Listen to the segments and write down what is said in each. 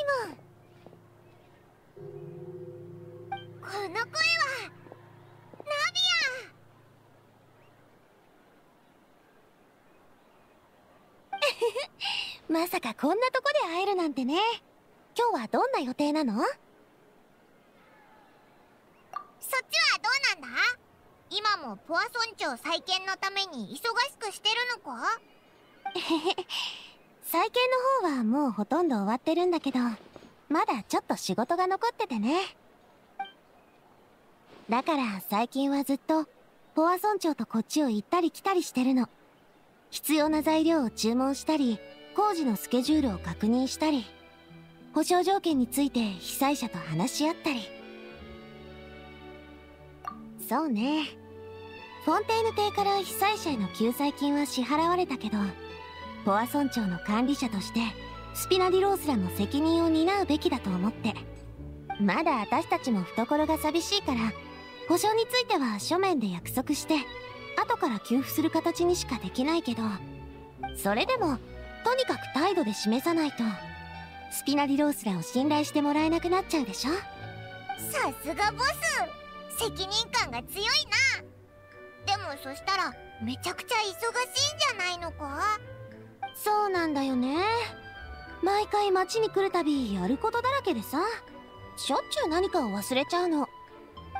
れにパイモンこの声はナビアまさかこんなとこで会えるなんてね今日はどんな予定なの？そっちはどうなんだ？今もポアソン町再建のために忙しくしてるのか？再建の方はもうほとんど終わってるんだけどまだちょっと仕事が残っててね。だから最近はずっとポア村長とこっちを行ったり来たりしてるの。必要な材料を注文したり工事のスケジュールを確認したり保証条件について被災者と話し合ったり。そうね。フォンテーヌ邸から被災者への救済金は支払われたけどポア村長の管理者としてスピナディロースらも責任を担うべきだと思って。まだ私たちも懐が寂しいから保証については書面で約束して後から給付する形にしかできないけどそれでもとにかく態度で示さないとスピナディロースらを信頼してもらえなくなっちゃうでしょ？さすがボス。責任感が強いな。でもそしたらめちゃくちゃ忙しいんじゃないのか？そうなんだよね。毎回街に来るたびやることだらけでさ。しょっちゅう何かを忘れちゃうの。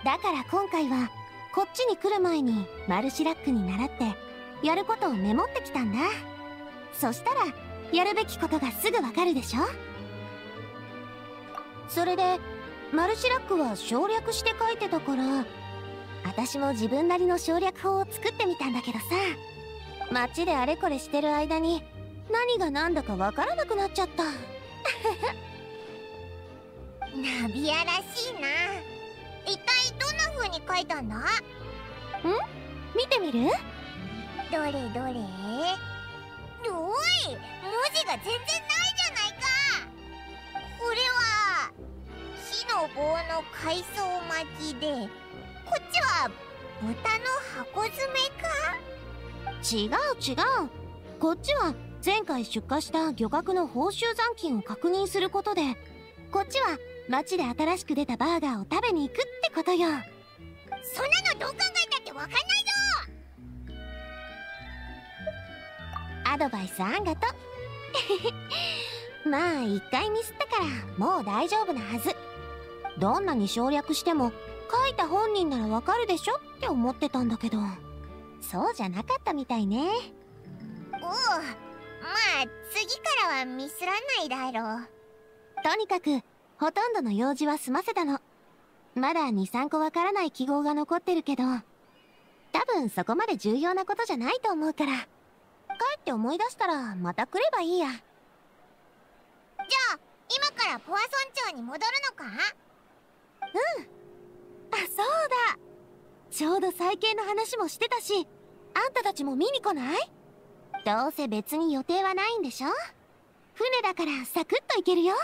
だから今回はこっちに来る前にマルシラックに習ってやることをメモってきたんだ。そしたらやるべきことがすぐわかるでしょ。それでマルシラックは省略して書いてたから私も自分なりの省略法を作ってみたんだけどさ。街であれこれしてる間に何が何だかわからなくなっちゃった。ナビアらしいな。一体どんな風に書いたんだ？ん？見てみる？どれどれ？おい！文字が全然ないじゃないか！これは木の棒の海藻巻きでこっちは豚の箱詰めか？違う違う。こっちは前回出荷した漁獲の報酬残金を確認することでこっちは街で新しく出たバーガーを食べに行くってことよ。そんなのどう考えたってわかんないぞアドバイスあんがと。まあ一回ミスったからもう大丈夫なはず。どんなに省略しても書いた本人ならわかるでしょって思ってたんだけど。そうじゃなかったみたいね。おうまあ次からはミスらないだろう。とにかくほとんどの用事は済ませたの。まだ23個わからない記号が残ってるけど多分そこまで重要なことじゃないと思うから。帰って思い出したらまた来ればいいや。じゃあ今からポア村長に戻るのか？うん。あそうだ。ちょうど再建の話もしてたしあんたたちも見に来ない？どうせ別に予定はないんでしょ？船だからサクッと行けるよ。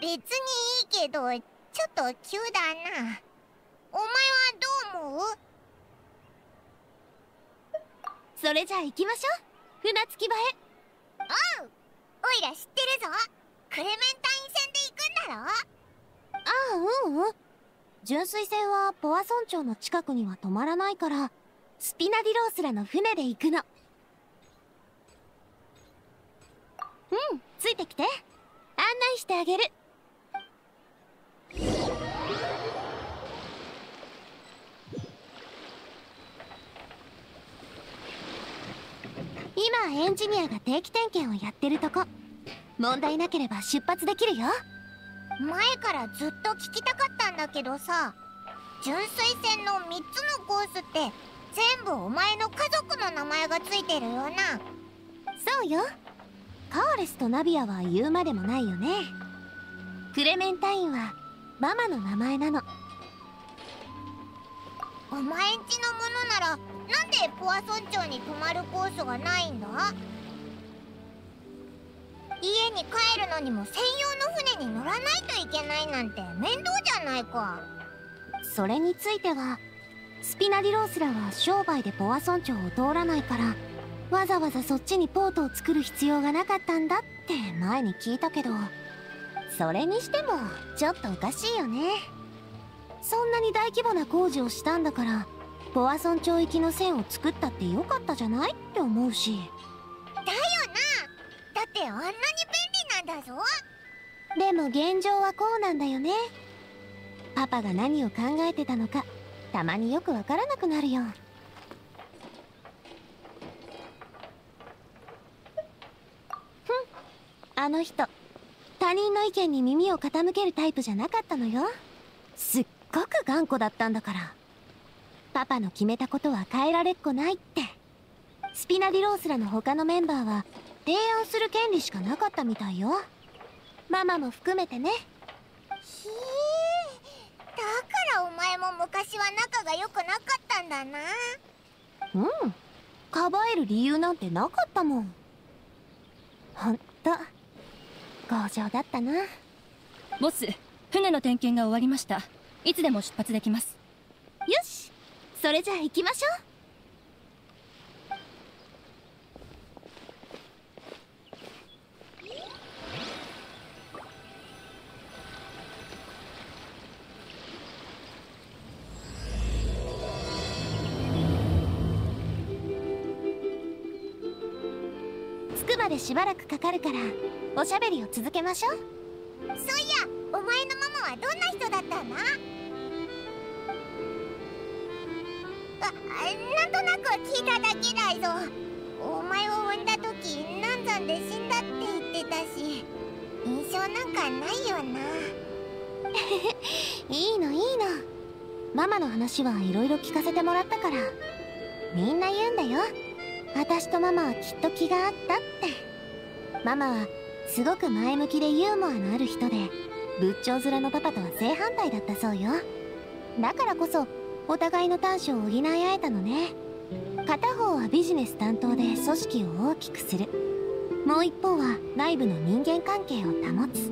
別にいいけどちょっと急だな。お前はどう思う？それじゃあ行きましょう。船着き場へ。おうおいら知ってるぞ。クレメンタイン船で行くんだろ？ああうんうん。純粋船はポア村長の近くには止まらないからスピナディロースらの船で行くのうんついてきて。案内してあげる。今エンジニアが定期点検をやってるとこ。問題なければ出発できるよ。前からずっと聞きたかったんだけどさ。純粋船の3つのコースって全部お前の家族の名前がついてるよな。そうよカーレスとナビアは言うまでもないよね。クレメンタインはママの名前なの。お前んちのものならなんでポア村長に泊まるコースがないんだ？家に帰るのにも専用の船に乗らないといけないなんて面倒じゃないか。それについてはスピナディロースらは商売でポア村長を通らないからわざわざそっちにポートを作る必要がなかったんだって前に聞いたけど。それにしてもちょっとおかしいよね。そんなに大規模な工事をしたんだからポアソン町行きの線を作ったってよかったじゃないって思うし。だよな。だってあんなに便利なんだぞ。でも現状はこうなんだよね。パパが何を考えてたのかたまによくわからなくなるよふんあの人他人の意見に耳を傾けるタイプじゃなかったのよ。すっごく頑固だったんだから。パパの決めたことは変えられっこないって。スピナディロースラの他のメンバーは提案する権利しかなかったみたいよ。ママも含めてね。ひえだからお前も昔は仲が良くなかったんだな。うん。かばえる理由なんてなかったもん。ほんと強情だったな。ボス船の点検が終わりました。いつでも出発できます。よしそれじゃあ行きましょう。着くまでしばらくかかるからおしゃべりを続けましょう。そういやお前のママはどんな人だったんだあなんとなく聞いただけだぞ。お前を産んだ時難産で死んだって言ってたし印象なんかないよな。いいのいいの。ママの話はいろいろ聞かせてもらったからみんな言うんだよ。私とママはきっと気があったって。ママはすごく前向きでユーモアのある人で仏頂面のパパとは正反対だったそうよ。だからこそお互いの短所を補い合えたのね。片方はビジネス担当で組織を大きくする。もう一方は内部の人間関係を保つ。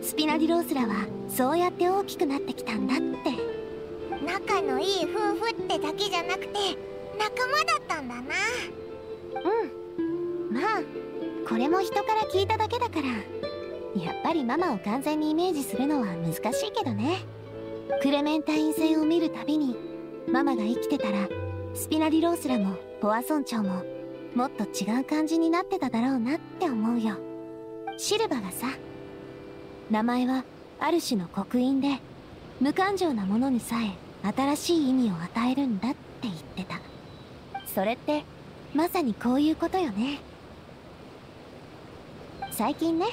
スピナディロースラはそうやって大きくなってきたんだって。仲のいい夫婦ってだけじゃなくて仲間だったんだな。うん。まあこれも人から聞いただけだから。やっぱりママを完全にイメージするのは難しいけどね。クレメンタイン戦を見るたびにママが生きてたらスピナディロースラもポアソン町ももっと違う感じになってただろうなって思うよ。シルバがさ名前はある種の刻印で無感情なものにさえ新しい意味を与えるんだって言ってた。それってまさにこういうことよね。最近ね。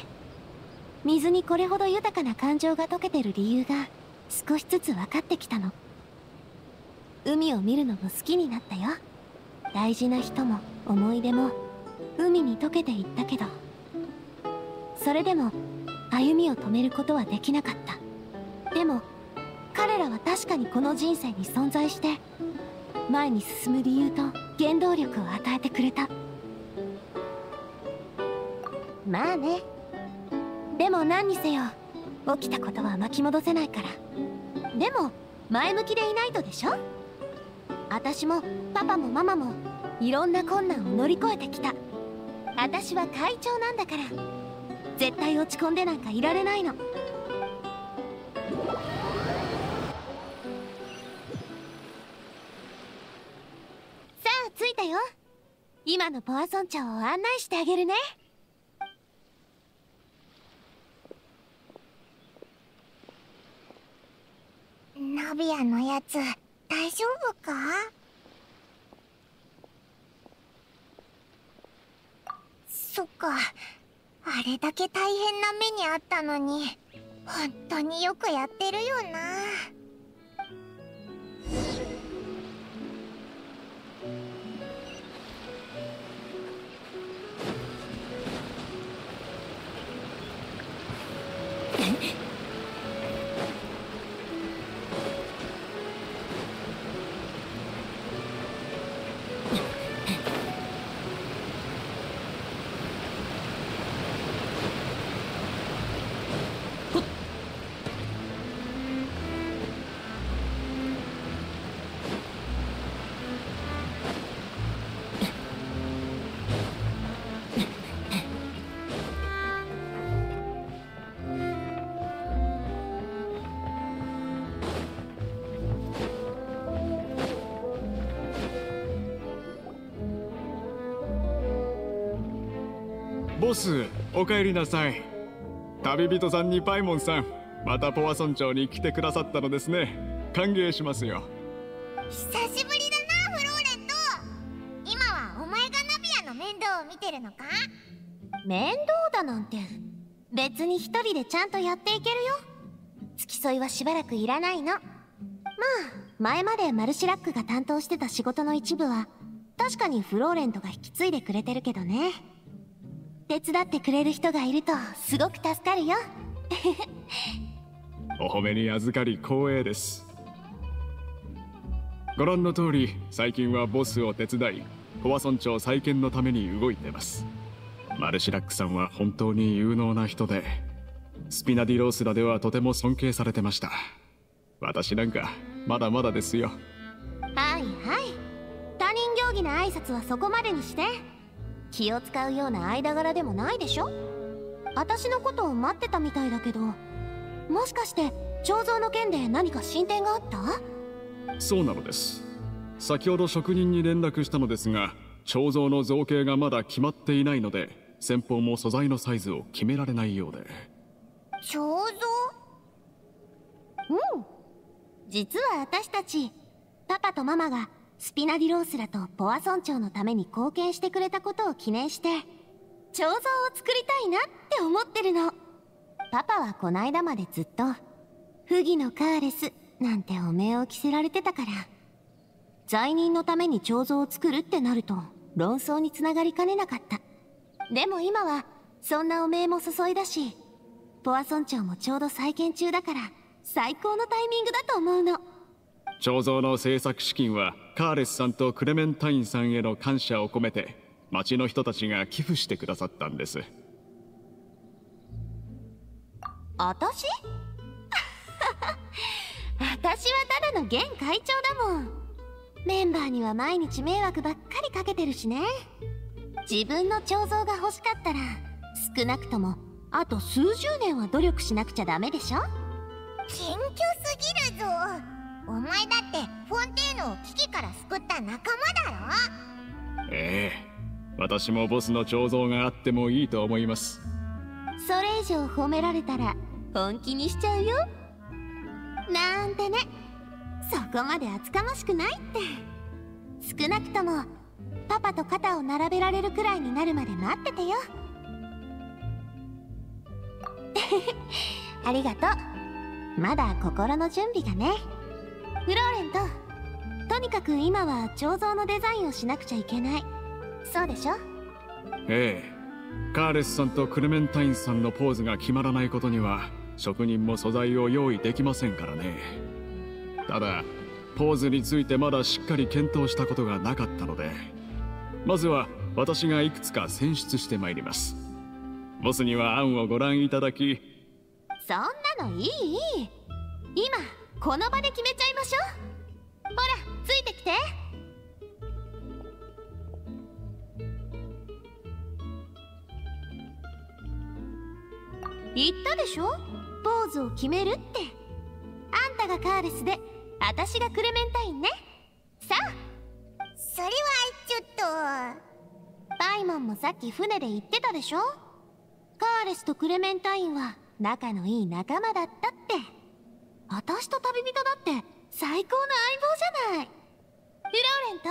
水にこれほど豊かな感情が溶けてる理由が少しずつ分かってきたの。海を見るのも好きになったよ。大事な人も思い出も。海に溶けていったけど。それでも歩みを止めることはできなかった。でも彼らは確かにこの人生に存在して前に進む理由と原動力を与えてくれた。まあね。でも何にせよ起きたことは巻き戻せないから。でも前向きでいないとでしょ？私もパパもママもいろんな困難を乗り越えてきた。私は会長なんだから。絶対落ち込んでなんかいられないの。さあ着いたよ。今のポアソン町を案内してあげるね。ナビアのやつ大丈夫か？そっか。あれだけ大変な目にあったのに本当によくやってるよな。え っお帰りなさい。旅人さんにパイモンさんまたポワ村長に来てくださったのですね。歓迎しますよ。久しぶりだなフローレント今はお前がナビアの面倒を見てるのか？面倒だなんて。別に一人でちゃんとやっていけるよ。付き添いはしばらくいらないの。まあ前までマルシラックが担当してた仕事の一部は確かにフローレントが引き継いでくれてるけどね手伝ってくれる人がいるとすごく助かるよ。お褒めに預かり光栄です。ご覧の通り最近はボスを手伝いコア村長再建のために動いてます。マルシラックさんは本当に有能な人でスピナディロースラではとても尊敬されてました。私なんかまだまだですよ。はいはい。他人行儀な挨拶はそこまでにして気を使うような間柄でもないでしょ？私のことを待ってたみたいだけどもしかして彫像の件で何か進展があった？そうなのです。先ほど職人に連絡したのですが彫像の造形がまだ決まっていないので先方も素材のサイズを決められないようで。彫像？うん。実は私たちパパとママがスピナディロースラとポア村長のために貢献してくれたことを記念して彫像を作りたいなって思ってるの。パパはこないだまでずっと不義のカーレスなんてお名を着せられてたから。罪人のために彫像を作るってなると論争につながりかねなかった。でも今はそんなお名も注いだしポア村長もちょうど再建中だから最高のタイミングだと思うの。彫像の制作資金はカーレスさんとクレメンタインさんへの感謝を込めて町の人たちが寄付してくださったんです。私？私はただの現会長だもん。メンバーには毎日迷惑ばっかりかけてるしね。自分の彫像が欲しかったら少なくともあと数十年は努力しなくちゃダメでしょ？謙虚すぎるぞお前だってフォンテーヌを危機から救った仲間だろ？ええ私もボスの彫像があってもいいと思います。それ以上褒められたら本気にしちゃうよ。なんてね。そこまで厚かましくないって。少なくともパパと肩を並べられるくらいになるまで待っててよ。ありがとう。まだ心の準備がねフローレント。とにかく今は彫像のデザインをしなくちゃいけない。そうでしょ？ええ。カーレスさんとクレメンタインさんのポーズが決まらないことには職人も素材を用意できませんからね。ただポーズについてまだしっかり検討したことがなかったのでまずは私がいくつか選出してまいります。ボスには案をご覧いただき。そんなのいいいい。今この場で決めちゃいましょう。ほらついてきて。言ったでしょ？ポーズを決めるって。あんたがカーレスで私がクレメンタインね。さあ。それはちょっと。パイモンもさっき船で言ってたでしょ？カーレスとクレメンタインは仲のいい仲間だったって私と旅人だって最高の相棒じゃない。フローレント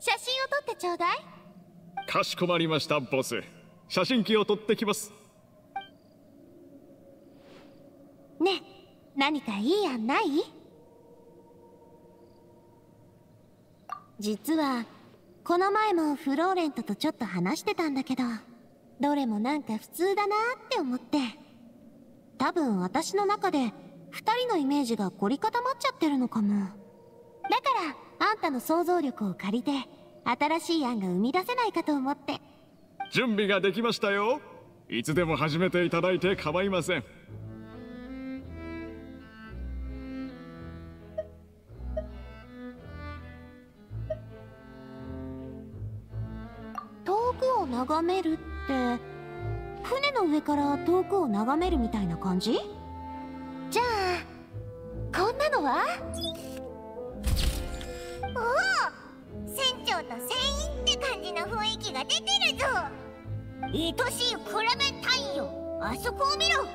写真を撮ってちょうだい。かしこまりましたボス。写真機を撮ってきます。ね何かいい案ない？実はこの前もフローレントとちょっと話してたんだけどどれもなんか普通だなって思って。多分私の中で2人のイメージが凝り固まっちゃってるのかも。だからあんたの想像力を借りて新しい案が生み出せないかと思って。準備ができましたよ。いつでも始めていただいて構いません。遠くを眺めるって船の上から遠くを眺めるみたいな感じ？じゃあこんなのは？おお船長と船員って感じの雰囲気が出てるぞ。愛しいクレメンタインよ。あそこを見ろ。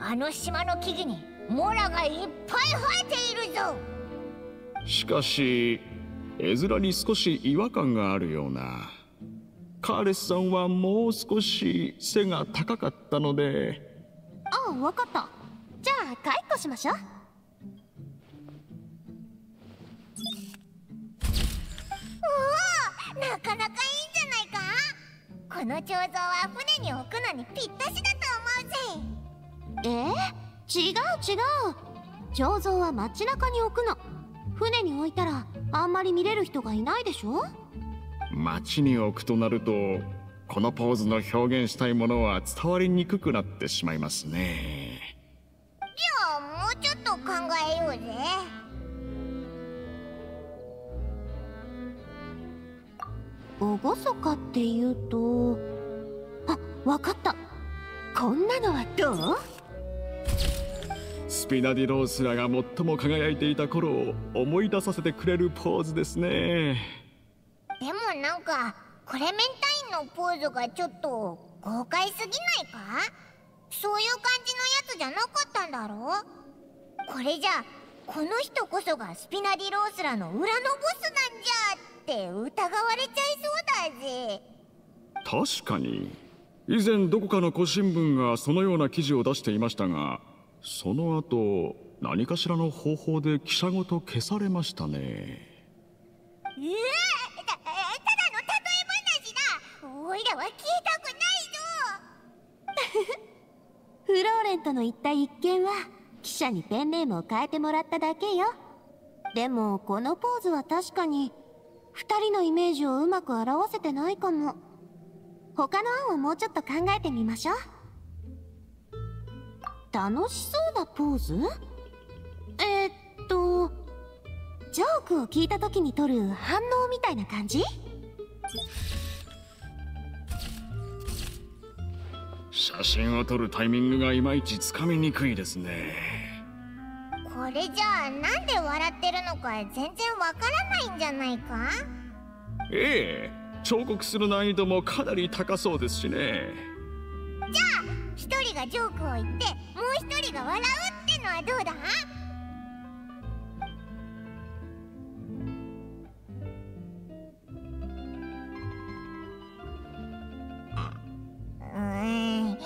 あの島の木々にモラがいっぱい生えているぞ。しかし絵面に少し違和感があるような。カーレスさんはもう少し背が高かったので。ああ分かったじゃあ解雇しましょう。おおなかなかいいんじゃないか。この彫像は船に置くのにぴったしだと思うぜ。えー、違う違う。彫像は街中に置くの。船に置いたらあんまり見れる人がいないでしょ？街に置くとなるとこのポーズの表現したいものは伝わりにくくなってしまいますね。じゃあもうちょっと考えようぜ。厳かっていうとあわかった。こんなのはどう？スピナディロースラが最も輝いていた頃を思い出させてくれるポーズですね。でもなんかクレメンタインのポーズがちょっと豪快すぎないか？そういう感じのやつじゃなかったんだろ？これじゃこの人こそがスピナディロースラの裏のボスなんじゃって疑われちゃいそうだぜ。確かに。以前どこかの古新聞がそのような記事を出していましたがその後何かしらの方法で記者ごと消されましたね。ええたただの例え話だ。おいらは聞いたくないぞフローレントの言った一件は記者にペンネームを変えてもらっただけよ。でもこのポーズは確かに2人のイメージをうまく表せてないかも。他の案をもうちょっと考えてみましょう。楽しそうなポーズ？えー、っとジョークを聞いた時に取る反応みたいな感じ？写真を撮るタイミングがいまいちつかみにくいですね。これじゃあなんで笑ってるのか全然わからないんじゃないか？ええ彫刻する難易度もかなり高そうですしね。一人がジョークを言ってもう一人が笑うってのはどうだ？うん。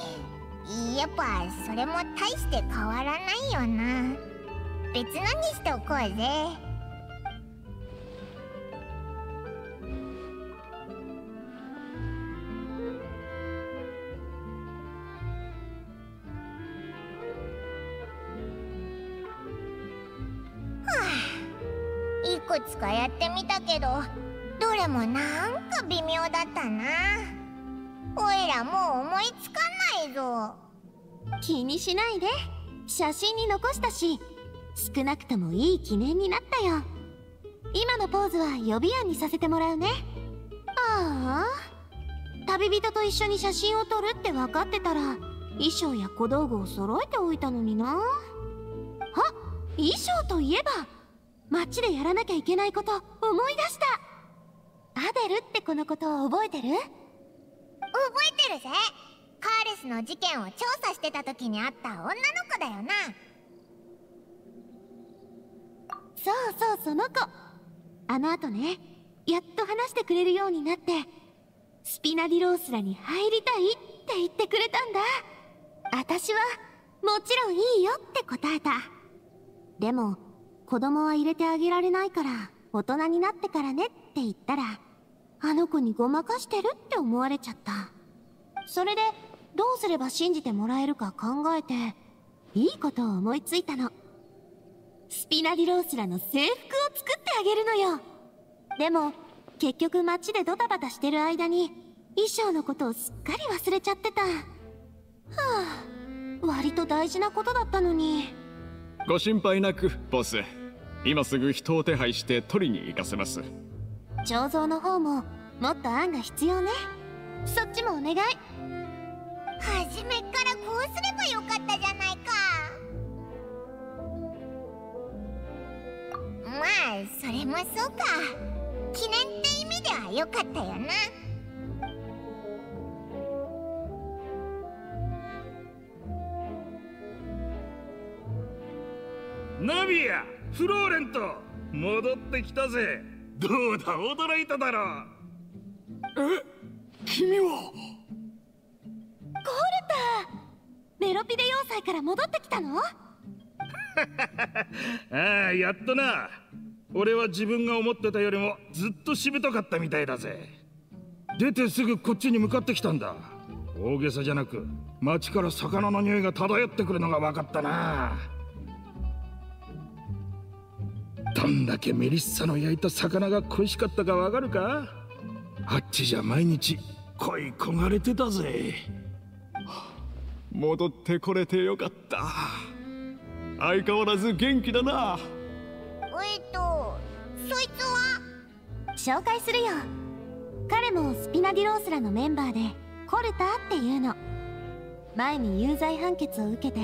やっぱそれも大して変わらないよな。別のにしておこうぜ。いくつかやってみたけどどれもなんか微妙だったな。おいらもう思いつかないぞ。気にしないで。写真に残したし少なくともいい記念になったよ。今のポーズは予備案にさせてもらうね。ああ。旅人と一緒に写真を撮るって分かってたら衣装や小道具を揃えておいたのにな。あ衣装といえば街でやらなきゃいけないこと思い出した。アデルってこのことを覚えてる？覚覚えてるぜ。カーレスの事件を調査してた時に会った女の子だよな。そうそうその子。あの後ねやっと話してくれるようになってスピナディロースラに入りたいって言ってくれたんだ。私はもちろんいいよって答えた。でも子供は入れてあげられないから大人になってからねって言ったらあの子にごまかしてるって思われちゃった。それでどうすれば信じてもらえるか考えていいことを思いついたの。スピナディロースラの制服を作ってあげるのよ。でも結局街でドタバタしてる間に衣装のことをすっかり忘れちゃってた。はあ割と大事なことだったのに。ご心配なくボス。今すぐ人を手配して取りに行かせます。醸造の方ももっと案が必要ね。そっちもお願い。初めっからこうすればよかったじゃないか。まあそれもそうか。記念って意味ではよかったよな。ナビアフローレント戻ってきたぜ。どうだ驚いただろう。え君は？ゴールタメロピデ要塞から戻ってきたの？ああやっとな。俺は自分が思ってたよりもずっとしぶとかったみたいだぜ。出てすぐこっちに向かってきたんだ。大げさじゃなく町から魚の匂いが漂ってくるのが分かったなどんだけメリッサの焼いた魚が恋しかったかわかるか？あっちじゃ毎日恋焦がれてたぜ。戻ってこれてよかった。相変わらず元気だな。えっとそいつは？紹介するよ。彼もスピナディロースラのメンバーでコルタっていうの。前に有罪判決を受けて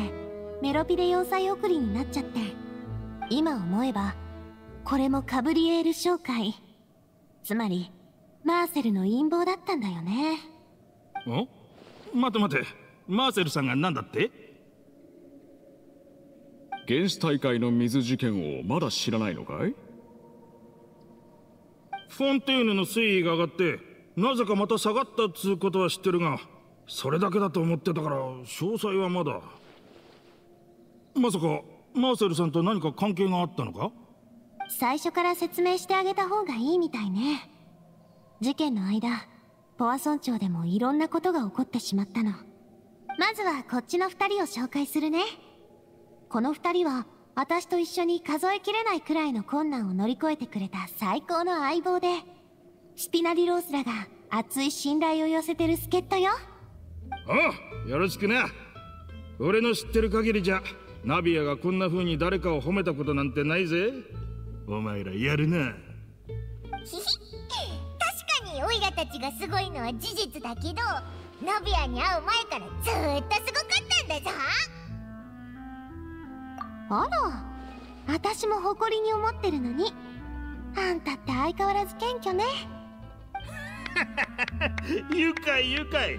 メロピデ要塞送りになっちゃって今思えばこれもカブリエール商会つまりマーセルの陰謀だったんだよね。お？待て待て。マーセルさんが何だって？原始大会の水事件をまだ知らないのかい？フォンテーヌの水位が上がってなぜかまた下がったっつうことは知ってるがそれだけだと思ってたから詳細はまだ。まさかマーセルさんと何か関係があったのか？最初から説明してあげた方がいいみたいね。事件の間ポワソン町でもいろんなことが起こってしまったの。まずはこっちの2人を紹介するね。この2人は私と一緒に数えきれないくらいの困難を乗り越えてくれた最高の相棒でスピナディロースらが熱い信頼を寄せてる助っ人よ。おうよろしくな。俺の知ってる限りじゃナビアがこんな風に誰かを褒めたことなんてないぜ。お前らやるな。ひひ確かにオイラたちがすごいのは事実だけどナビアに会う前からずーっとすごかったんだぞ。あら私も誇りに思ってるのに。あんたって相変わらず謙虚ね。愉快愉快。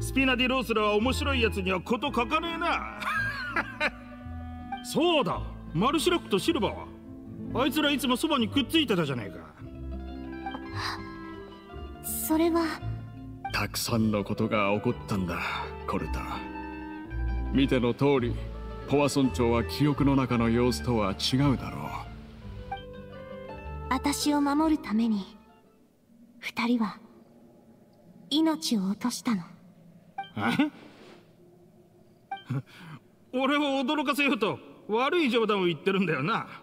スピナディロースラは面白いやつにはこと書かねえな。そうだマルシラックとシルバーはあいつらいつもそばにくっついてたじゃねえか。それは。たくさんのことが起こったんだコルタ。見ての通りポワソン町は記憶の中の様子とは違うだろう。私を守るために二人は命を落としたの。俺を驚かせようと悪い冗談を言ってるんだよな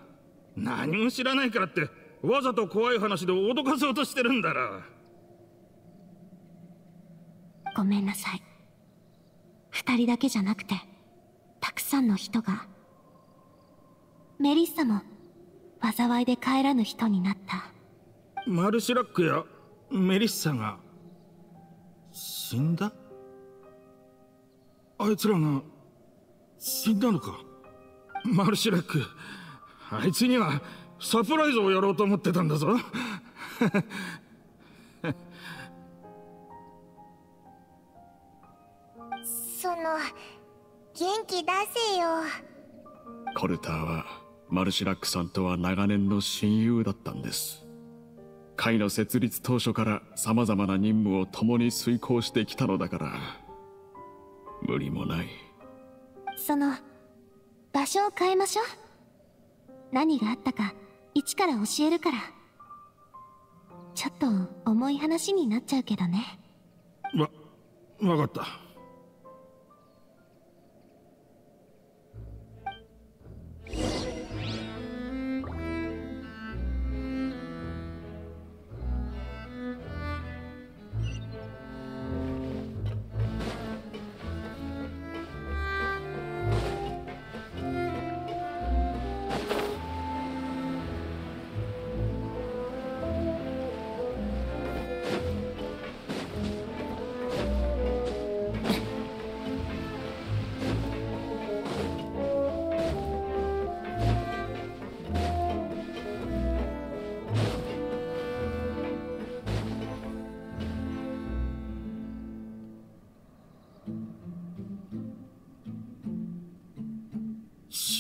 何も知らないからってわざと怖い話で脅かそうとしてるんだろごめんなさい。二人だけじゃなくてたくさんの人がメリッサも災いで帰らぬ人になった。マルシラックやメリッサが死んだ？あいつらが死んだのか？マルシラックあいつにはサプライズをやろうと思ってたんだぞ。その元気出せよ。コルターはマルシラックさんとは長年の親友だったんです。会の設立当初から様々な任務を共に遂行してきたのだから無理もない。その場所を変えましょう何があったか一から教えるから。ちょっと重い話になっちゃうけどね。わ分かった。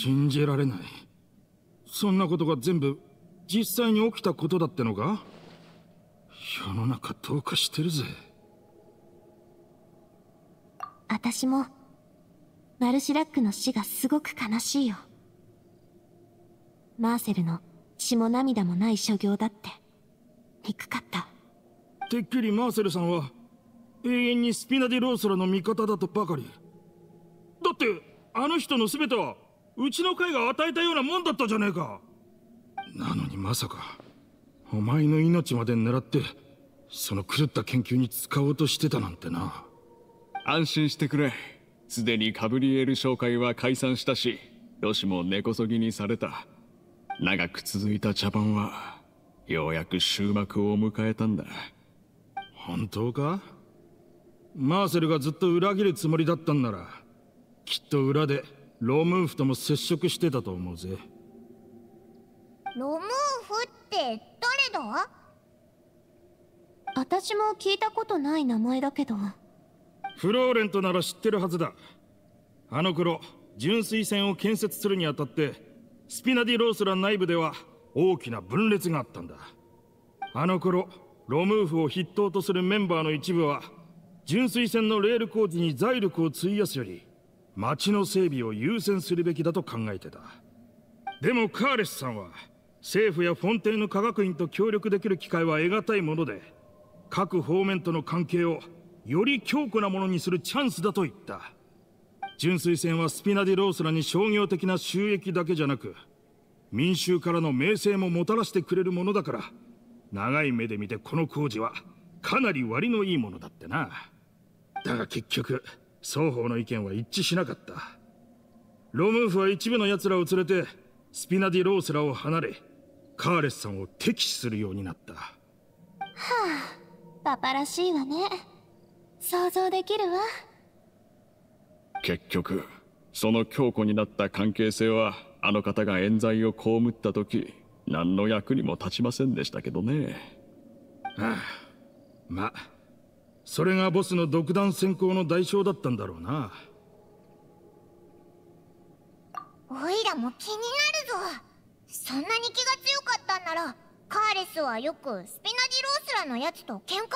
信じられない。そんなことが全部実際に起きたことだってのか世の中どうかしてるぜ。私もマルシラックの死がすごく悲しいよ。マーセルの血も涙もない所業だって憎かった。てっきりマーセルさんは永遠にスピナディロースラの味方だとばかり。だってあの人の全てはうちの会が与えたようなもんだったじゃねえか。なのにまさかお前の命まで狙ってその狂った研究に使おうとしてたなんてな。安心してくれ。すでにカブリエル商会は解散したしロシも根こそぎにされた。長く続いた茶番はようやく終幕を迎えたんだ。本当か？マーセルがずっと裏切るつもりだったんならきっと裏でロームーフとも接触してたと思うぜ。ロムーフって誰だ？私も聞いたことない名前だけど。フローレントなら知ってるはずだ。あの頃純水線を建設するにあたってスピナディロースラン内部では大きな分裂があったんだ。あの頃ロムーフを筆頭とするメンバーの一部は純水線のレール工事に財力を費やすより町の整備を優先するべきだと考えてたでもカーレスさんは政府やフォンテーヌ科学院と協力できる機会は得難いもので各方面との関係をより強固なものにするチャンスだと言った。純水線はスピナディロースラに商業的な収益だけじゃなく民衆からの名声ももたらしてくれるものだから長い目で見てこの工事はかなり割のいいものだってな。だが結局双方の意見は一致しなかった。ロムーフは一部の奴らを連れてスピナディロースラを離れカーレスさんを敵視するようになった。パパらしいわね。想像できるわ。結局その強固になった関係性はあの方が冤罪を被った時何の役にも立ちませんでしたけどね。ああまそれがボスの独断専行の代償だったんだろうな。おいらも気になるぞ。そんなに気が強かったんならカーレスはよくスピナディロースラのやつと喧嘩になっ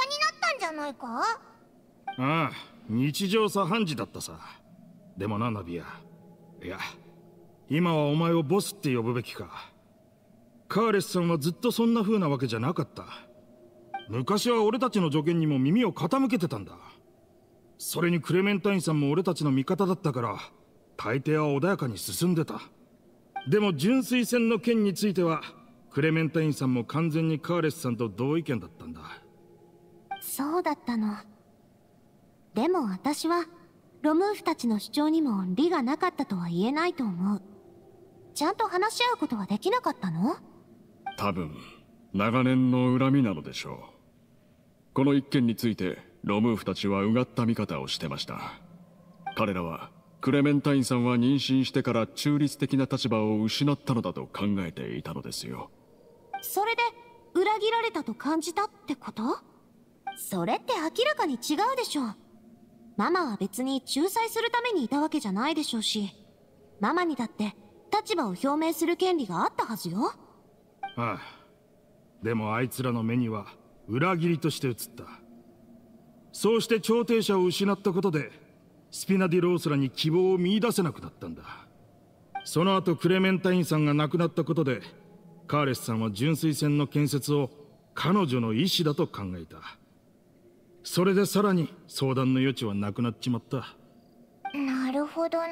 たんじゃないか？ああ日常茶飯事だったさ。でもなナビア。いや今はお前をボスって呼ぶべきか。カーレスさんはずっとそんな風なわけじゃなかった昔は俺たちの助言にも耳を傾けてたんだ。それにクレメンタインさんも俺たちの味方だったから大抵は穏やかに進んでた。でも純粋戦の件についてはクレメンタインさんも完全にカーレスさんと同意見だったんだ。そうだったの。でも私はロムーフたちの主張にも利がなかったとは言えないと思う。ちゃんと話し合うことはできなかったの？多分長年の恨みなのでしょうこの一件についてロムーフたちはうがった見方をしてました。彼らはクレメンタインさんは妊娠してから中立的な立場を失ったのだと考えていたのですよ。それで裏切られたと感じたってこと？それって明らかに違うでしょ。ママは別に仲裁するためにいたわけじゃないでしょうしママにだって立場を表明する権利があったはずよ。ああ。でもあいつらの目には裏切りとして映った。そうして調停者を失ったことでスピナディロースラに希望を見出せなくなったんだ。その後クレメンタインさんが亡くなったことでカーレスさんは純水線の建設を彼女の意思だと考えた。それでさらに相談の余地はなくなっちまった。なるほどな。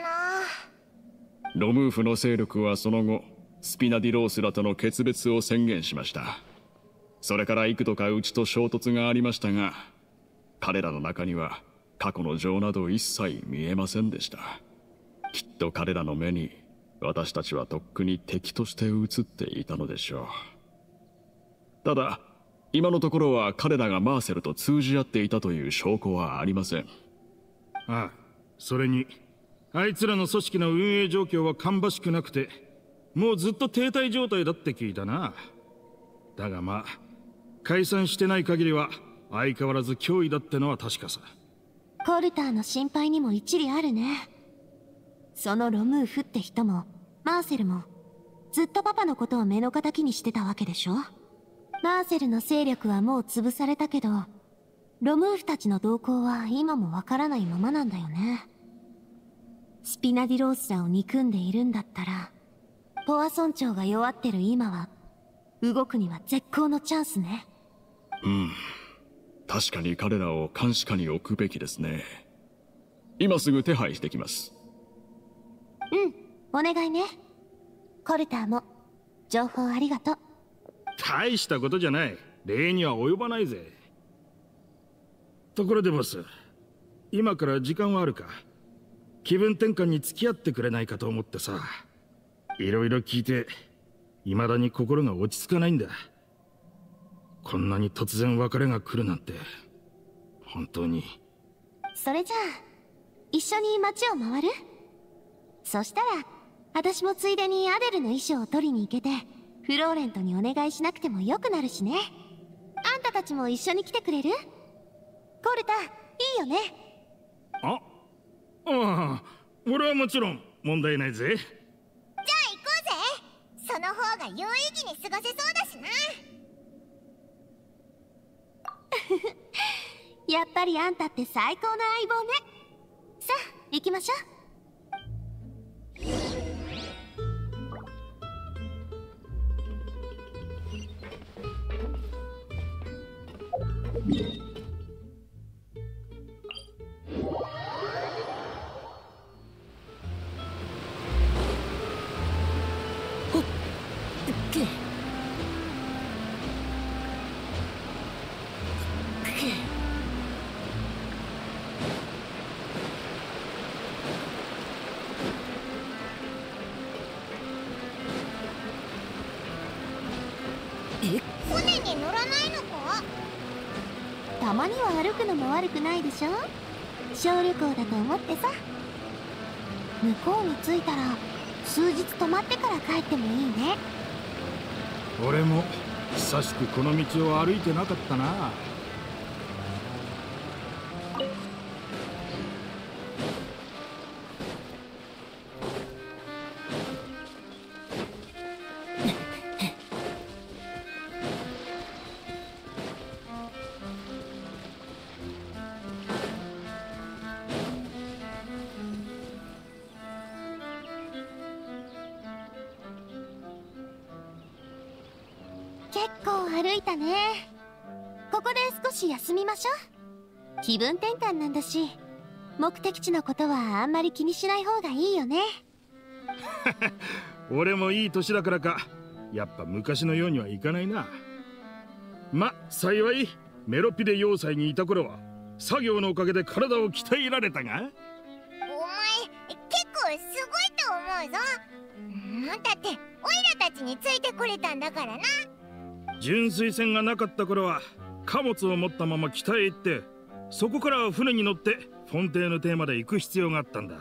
ロムーフの勢力はその後スピナディロースらとの決別を宣言しましたそれから幾度かうちと衝突がありましたが彼らの中には過去の情など一切見えませんでした。きっと彼らの目に私たちはとっくに敵として映っていたのでしょう。ただ今のところは彼らがマーセルと通じ合っていたという証拠はありません。ああそれにあいつらの組織の運営状況は芳しくなくてもうずっと停滞状態だって聞いたな。だがまあ解散してない限りは相変わらず脅威だってのは確かさコルターの心配にも一理あるねそのロムーフって人もマーセルもずっとパパのことを目の敵にしてたわけでしょマーセルの勢力はもう潰されたけど、ロムーフたちの動向は今もわからないままなんだよね。スピナディロースラを憎んでいるんだったら、ポア村長が弱ってる今は、動くには絶好のチャンスね。うん。確かに彼らを監視下に置くべきですね。今すぐ手配してきます。うん、お願いね。コルターも、情報ありがとう。大したことじゃない。礼には及ばないぜ。ところでボス今から時間はあるか。気分転換に付き合ってくれないかと思ってさ。いろいろ聞いて未だに心が落ち着かないんだこんなに突然別れが来るなんて。本当に。それじゃあ、一緒に街を回る？そしたら、私もついでにアデルの衣装を取りに行けて、フローレントにお願いしなくてもよくなるしね。あんたたちも一緒に来てくれる？コルタ、いいよね？あああ俺はもちろん問題ないぜ。じゃあ行こうぜ。その方が有意義に過ごせそうだしな やっぱりあんたって最高の相棒ね。さあ、行きましょう。く悪くないでしょ？小旅行だと思ってさ。向こうに着いたら数日泊まってから帰ってもいいね。俺も久しくこの道を歩いてなかったな。ましょう気分転換なんだし目的地のことはあんまり気にしない方がいいよね。俺もいい年だからか。やっぱ昔のようにはいかないな。ま幸いメロピデ要塞にいた頃は作業のおかげで体を鍛えられたが。お前結構すごいと思うぞ。うんだってオイラたちについてこれたんだからな。純水船がなかった頃は貨物を持ったまま北へ行ってそこから船に乗ってフォンテーヌ邸まで行く必要があったんだ。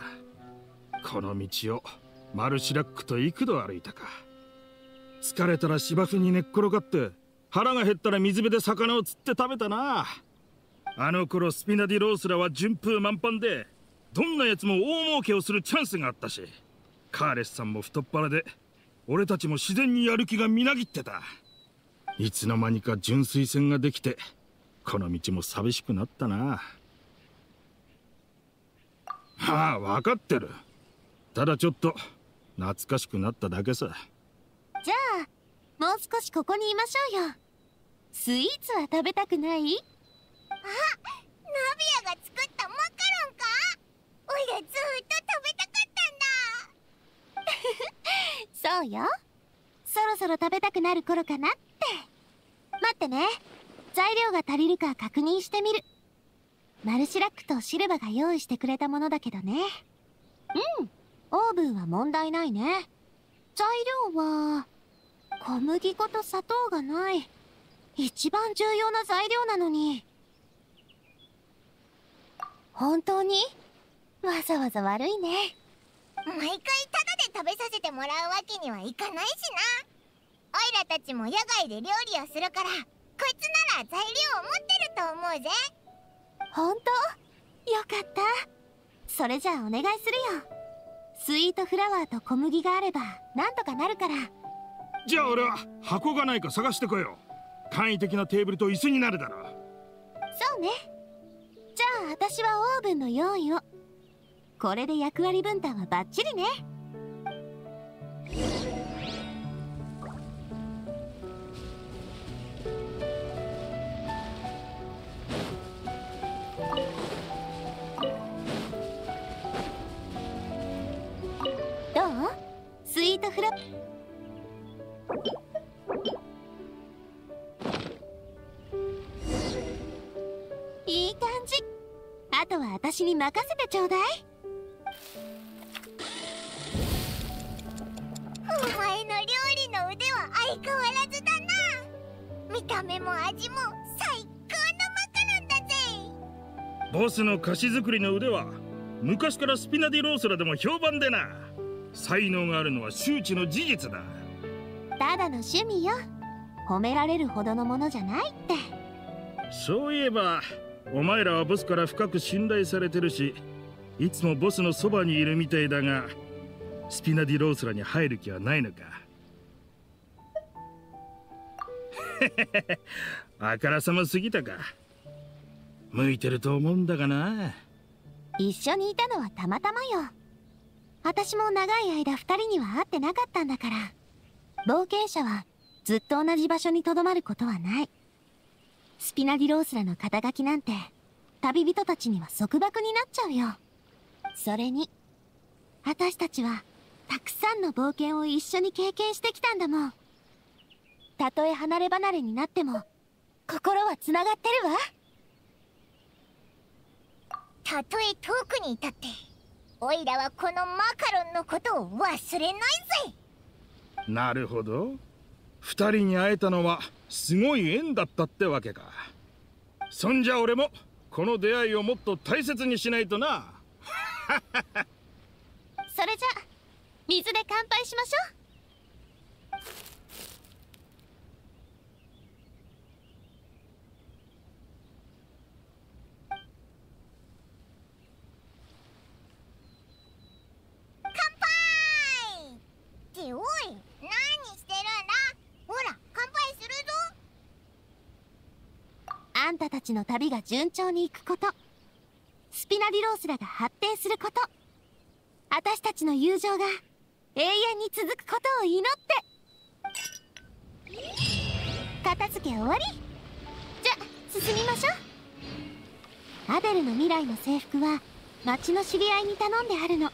この道をマルシラックと幾度歩いたか。疲れたら芝生に寝っ転がって腹が減ったら水辺で魚を釣って食べたな。あの頃スピナディロースらは順風満帆でどんな奴も大儲けをするチャンスがあったしカーレスさんも太っ腹で俺たちも自然にやる気がみなぎってた。いつの間にか純粋船ができてこの道も寂しくなったな。はあ分かってる。ただちょっと懐かしくなっただけさ。じゃあもう少しここにいましょうよ。スイーツは食べたくない？ナビアが作ったマカロンか？おいらずーっと食べたかったんだ。そうよ。そろそろ食べたくなる頃かな。って待って。ね。材料が足りるか確認してみる。マルシラックとシルバが用意してくれたものだけどね。うん。オーブンは問題ないね。材料は小麦粉と砂糖がない。一番重要な材料なのに。本当に？わざわざ悪いね。毎回タダで食べさせてもらうわけにはいかないしな。オイラたちも野外で料理をするからこいつなら材料を持ってると思うぜ。本当？よかった。それじゃあお願いするよ。スイートフラワーと小麦があればなんとかなるから。じゃあ俺は箱がないか探してこよう。簡易的なテーブルと椅子になるだろう。そうね。じゃあ私はオーブンの用意を。これで役割分担はバッチリねスイートフラいい感じ。あとは私に任せてちょうだい。お前の料理の腕は相変わらずだな。見た目も味も最高のマカロンだぜ。ボスの菓子作りの腕は昔からスピナディロースラでも評判でな。才能があるのは周知の事実だ。ただの趣味よ。褒められるほどのものじゃないって。そういえばお前らはボスから深く信頼されてるしいつもボスのそばにいるみたいだがスピナディロースラに入る気はないのか。あからさますぎたか。向いてると思うんだがな。一緒にいたのはたまたまよ私も長い間二人には会ってなかったんだから。冒険者はずっと同じ場所にとどまることはない。スピナディロースラの肩書きなんて旅人たちには束縛になっちゃうよ。それに私たちはたくさんの冒険を一緒に経験してきたんだもん。たとえ離れ離れになっても心はつながってるわ。たとえ遠くにいたってオイラはこのマカロンのことを忘れないぜ。なるほど。二人に会えたのはすごい縁だったってわけか。そんじゃ俺もこの出会いをもっと大切にしないとな。それじゃ水で乾杯しましょう乾杯おい。何してるんだ？ほら乾杯するぞ。あんたたちの旅が順調にいくこと。スピナディロースラが発展すること。私たちの友情が永遠に続くことを祈って。片付け終わり？じゃ進みましょう。アデルの未来の制服は町の知り合いに頼んであるの。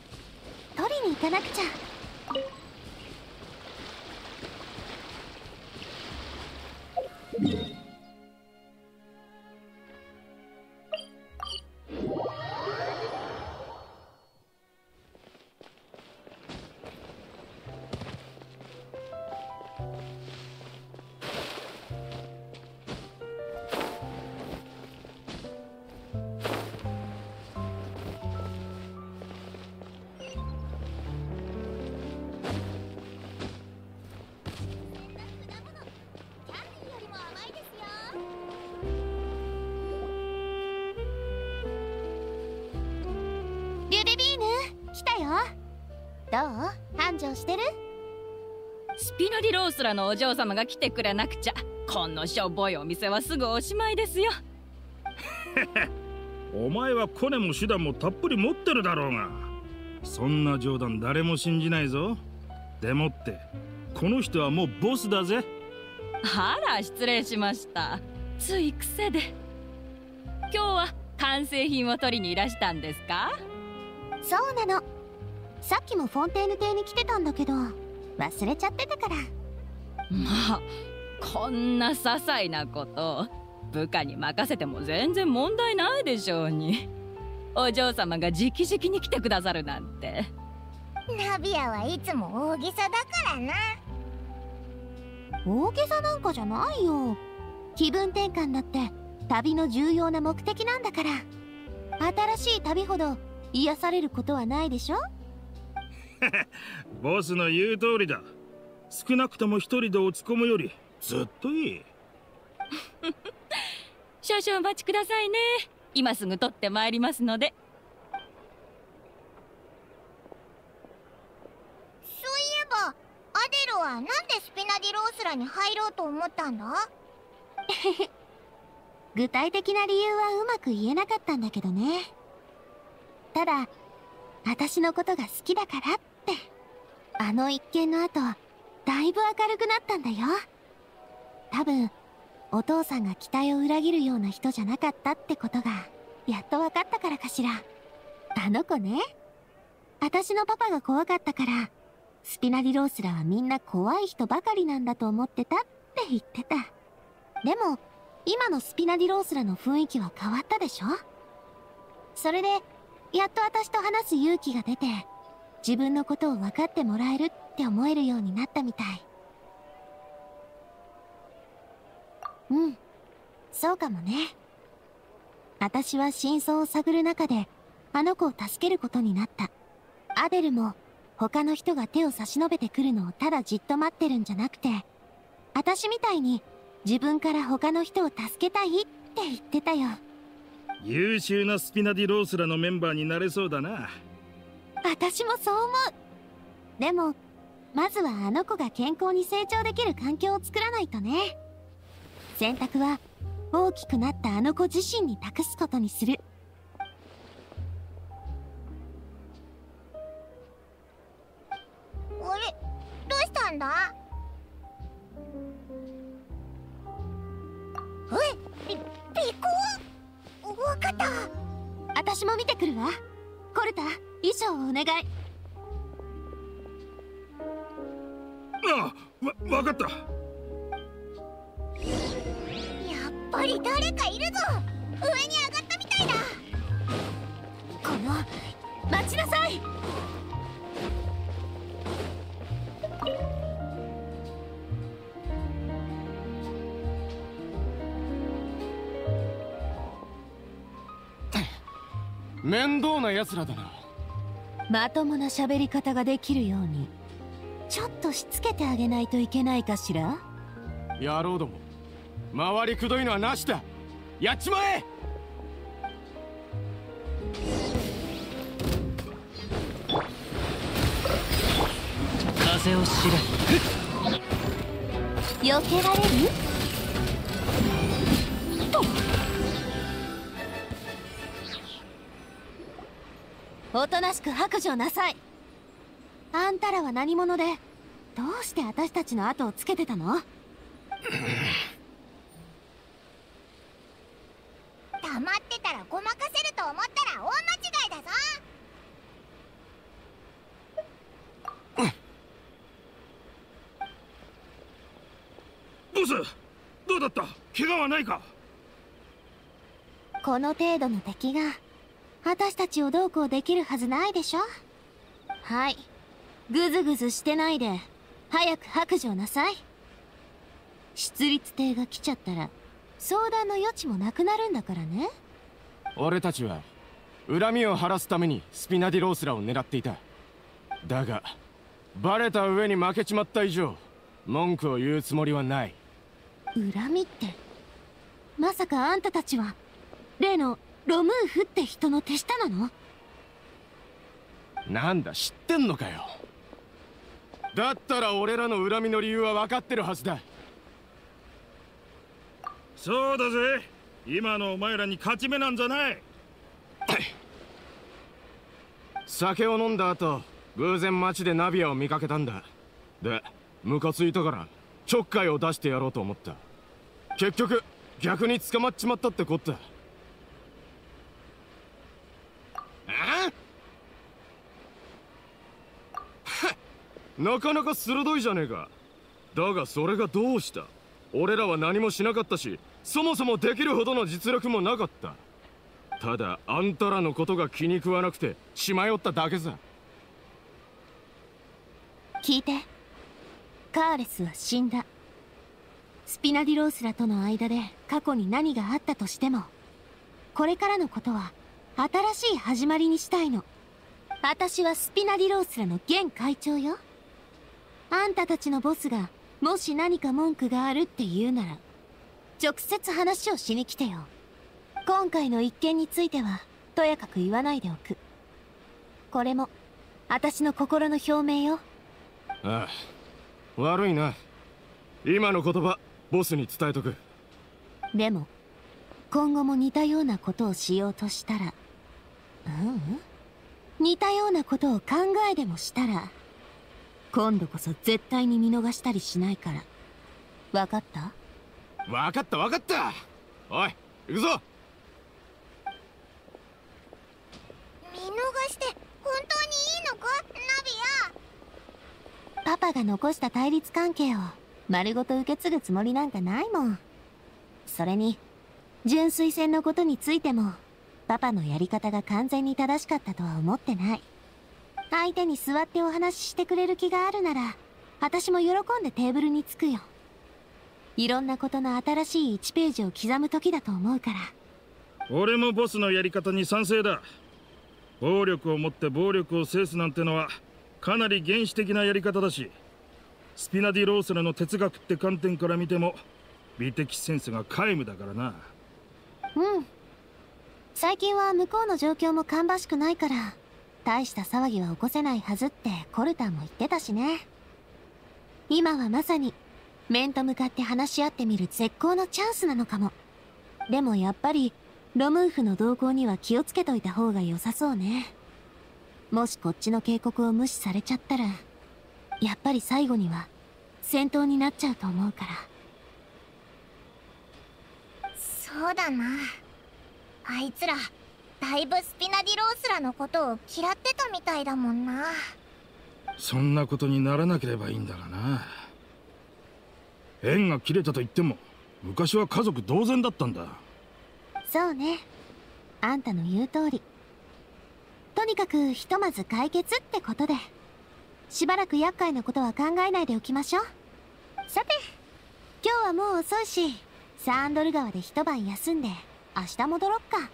取りに行かなくちゃ。you スラのお嬢様が来てくれなくちゃ。このしょぼいお店はすぐおしまいですよ。お前はコネも手段もたっぷり持ってるだろうが。そんな冗談誰も信じないぞ。でもってこの人はもうボスだぜ。あら失礼しました。つい癖で。今日は完成品を取りにいらしたんですか？そうなの。さっきもフォンテーヌ邸に来てたんだけど忘れちゃってたからまあこんな些細なこと部下に任せても全然問題ないでしょうに。お嬢様が直々に来てくださるなんて。ナビアはいつも大げさだからな。大げさなんかじゃないよ。気分転換だって旅の重要な目的なんだから。新しい旅ほど癒されることはないでしょ？ボスの言う通りだ少なくとも一人で落ち込むよりずっといい。少々お待ちくださいね。今すぐ取ってまいりますので。そういえばアデルはなんでスピナディ思ったんだ？具体的な理由はうまく言えなかったんだけどね。ただ私のことが好きだからって。あの一件の後だいぶ明るくなったんだよ。多分お父さんが期待を裏切るような人じゃなかったってことがやっと分かったからかしら。あの子ね。私のパパが怖かったからスピナディロースラはみんな怖い人ばかりなんだと思ってたって言ってた。でも今のスピナディロースラの雰囲気は変わったでしょ。それでやっと私と話す勇気が出て自分のことを分かってもらえるって思えるようになったみたい。うん。そうかもね。私は真相を探る中であの子を助けることになった。アデルも他の人が手を差し伸べてくるのをただじっと待ってるんじゃなくて私みたいに自分から他の人を助けたいって言ってたよ。優秀なスピナディロースラのメンバーになれそうだな。私もそう思う。でもまずはあの子が健康に成長できる環境を作らないとね。選択は大きくなったあの子自身に託すことにする。あれ？どうしたんだ？え？ピピコわかった。私も見てくるわ。コルタ衣装をお願いあわ分かった。やっぱり誰かいるぞ。上に上がったみたいだ。この待ちなさい。面倒な奴らだな。まともな喋り方ができるようにちょっとしつけてあげないといけないかしら？野郎ども回りくどいのはなしだ。やっちまえ！風を知れ。避けられる？おとなしく白状なさい。あんたらは何者でどうして私たちの後をつけてたの黙ってたらごまかせると思ったら大間違いだぞボスどうだった怪我はないかこの程度の敵が私たちをどうこうできるはずないでしょはいグズグズしてないで。早く白状なさい。出立艇が来ちゃったら相談の余地もなくなるんだからね。俺たちは恨みを晴らすためにスピナディロースラを狙っていた。だがバレた上に負けちまった以上文句を言うつもりはない。恨みってまさかあんたたちは例のロムーフって人の手下なの？なんだ知ってんのかよだったら俺らの恨みの理由は分かってるはずだ。そうだぜ。今のお前らに勝ち目なんじゃない。酒を飲んだ後偶然街でナビアを見かけたんだ。でムカついたからちょっかいを出してやろうと思った。結局逆に捕まっちまったってこったあなかなか鋭いじゃねえか。だがそれがどうした。俺らは何もしなかったしそもそもできるほどの実力もなかった。ただあんたらのことが気に食わなくて血迷っただけさ。聞いて。カーレスは死んだ。スピナディロースラとの間で過去に何があったとしてもこれからのことは新しい始まりにしたいの。私はスピナディロースラの現会長よ。たたちのボスがもし何か文句があるって言うなら直接話をしに来てよ。今回の一件についてはとやかく言わないでおく。これも私の心の表明よ。ああ悪いな。今の言葉ボスに伝えとく。でも今後も似たようなことをしようとしたらううん？似たようなことを考えでもしたら今度こそ絶対に見逃したりしないから。分かった？分かった分かった。おい行くぞ。見逃して本当にいいのか？ナパパが残した対立関係を丸ごと受け継ぐつもりなんかないもん。それに純粋戦のことについてもパパのやり方が完全に正しかったとは思ってない相手に座ってお話ししてくれる気があるなら私も喜んでテーブルに着くよ。いろんなことの新しい1ページを刻む時だと思うから。俺もボスのやり方に賛成だ。暴力をもって暴力を制すなんてのはかなり原始的なやり方だしスピナディローセラの哲学って観点から見ても美的センスが皆無だからな。うん。最近は向こうの状況も芳しくないから大した騒ぎは起こせないはずってコルタンも言ってたしね。今はまさに面と向かって話し合ってみる絶好のチャンスなのかも。でもやっぱりロムーフの動向には気をつけといた方が良さそうね。もしこっちの警告を無視されちゃったらやっぱり最後には戦闘になっちゃうと思うから。そうだな。あいつらだいぶスピナディロースラのことを嫌ってたみたいだもんな。そんなことにならなければいいんだがな。縁が切れたと言っても昔は家族同然だったんだ。そうね。あんたの言う通り。とにかくひとまず解決ってことでしばらく厄介なことは考えないでおきましょう。さて今日はもう遅いしサーンドル川で一晩休んで明日戻ろっか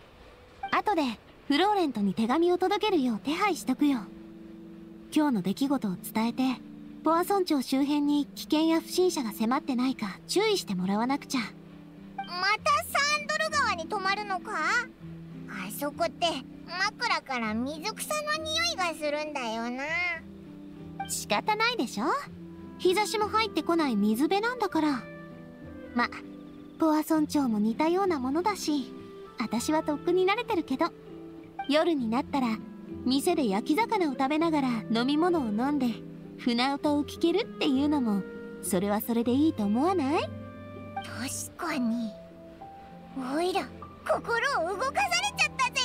後でフローレントに手紙を届けるよう手配しとくよ。今日の出来事を伝えてポア村長周辺に危険や不審者が迫ってないか注意してもらわなくちゃ。またサンドル川に泊まるのか？あそこって枕から水草の匂いがするんだよな。仕方ないでしょ？日差しも入ってこない水辺なんだから。まポア村長も似たようなものだし私はとっくに慣れてるけど夜になったら店で焼き魚を食べながら飲み物を飲んで船歌を聴けるっていうのもそれはそれでいいと思わない？確かに。おいら心を動かされちゃったぜ。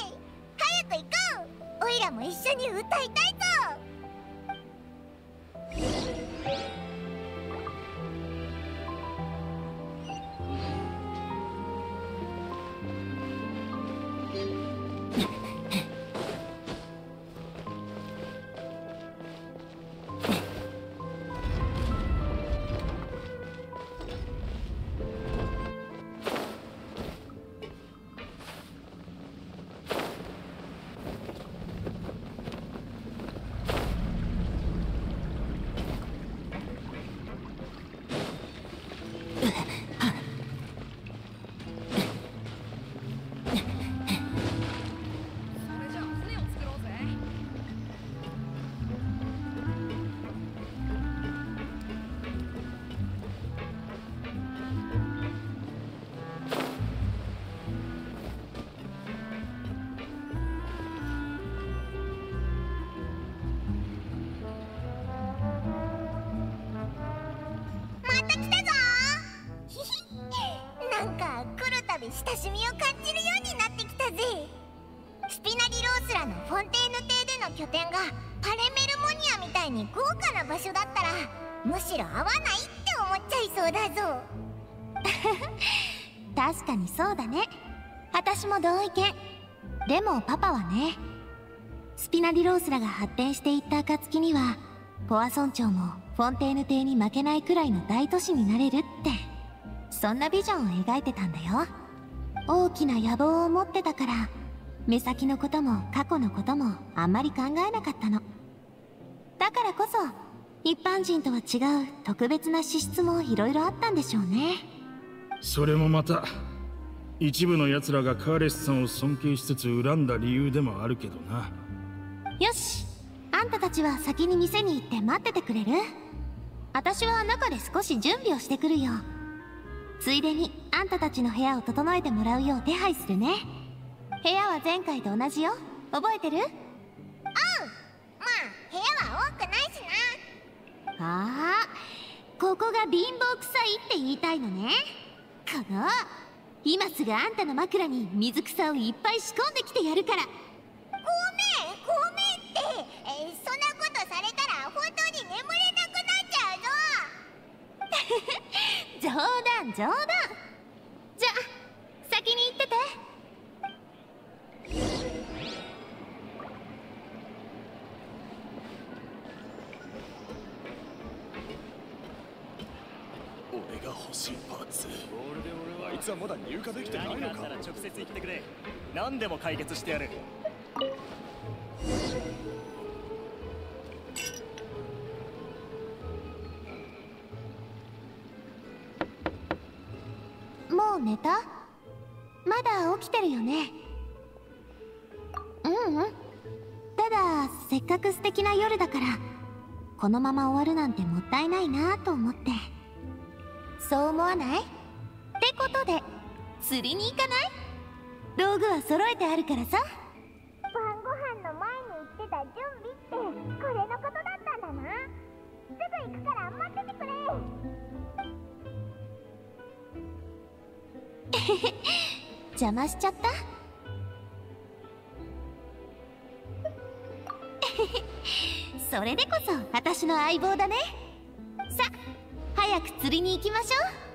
早く行こう。おいらも一緒に歌いたい同意見でもパパはねスピナディロースらが発展していった暁にはポア村長もフォンテーヌ邸に負けないくらいの大都市になれるって。そんなビジョンを描いてたんだよ。大きな野望を持ってたから目先のことも過去のこともあんまり考えなかったの。だからこそ一般人とは違う特別な資質もいろいろあったんでしょうね。それもまた一部の奴らがカーレスさんを尊敬しつつ恨んだ理由でもあるけどな。よし。あんたたちは先に店に行って待っててくれる？私は中で少し準備をしてくるよ。ついでにあんたたちの部屋を整えてもらうよう手配するね。部屋は前回と同じよ。覚えてる？まあ部屋は多くないしな。ああここが貧乏くさいって言いたいのね。この今すぐあんたの枕に水草をいっぱい仕込んできてやるから。ごめんごめんって、えーそんなことされたら本当に眠れなくなっちゃうぞ。冗談冗談まだ入荷できてないのか。直接言ってくれ。何でも解決してやる。もう寝た？まだ起きてるよね？ううん。ただせっかく素敵な夜だからこのまま終わるなんてもったいないなと思って。そう思わない？ってことで釣りに行かない？道具は揃えてあるからさ。晩ご飯の前に言ってた準備ってこれのことだったんだな。すぐ行くから待っててくれ。邪魔しちゃった？それでこそ私の相棒だね。さ早く釣りに行きましょう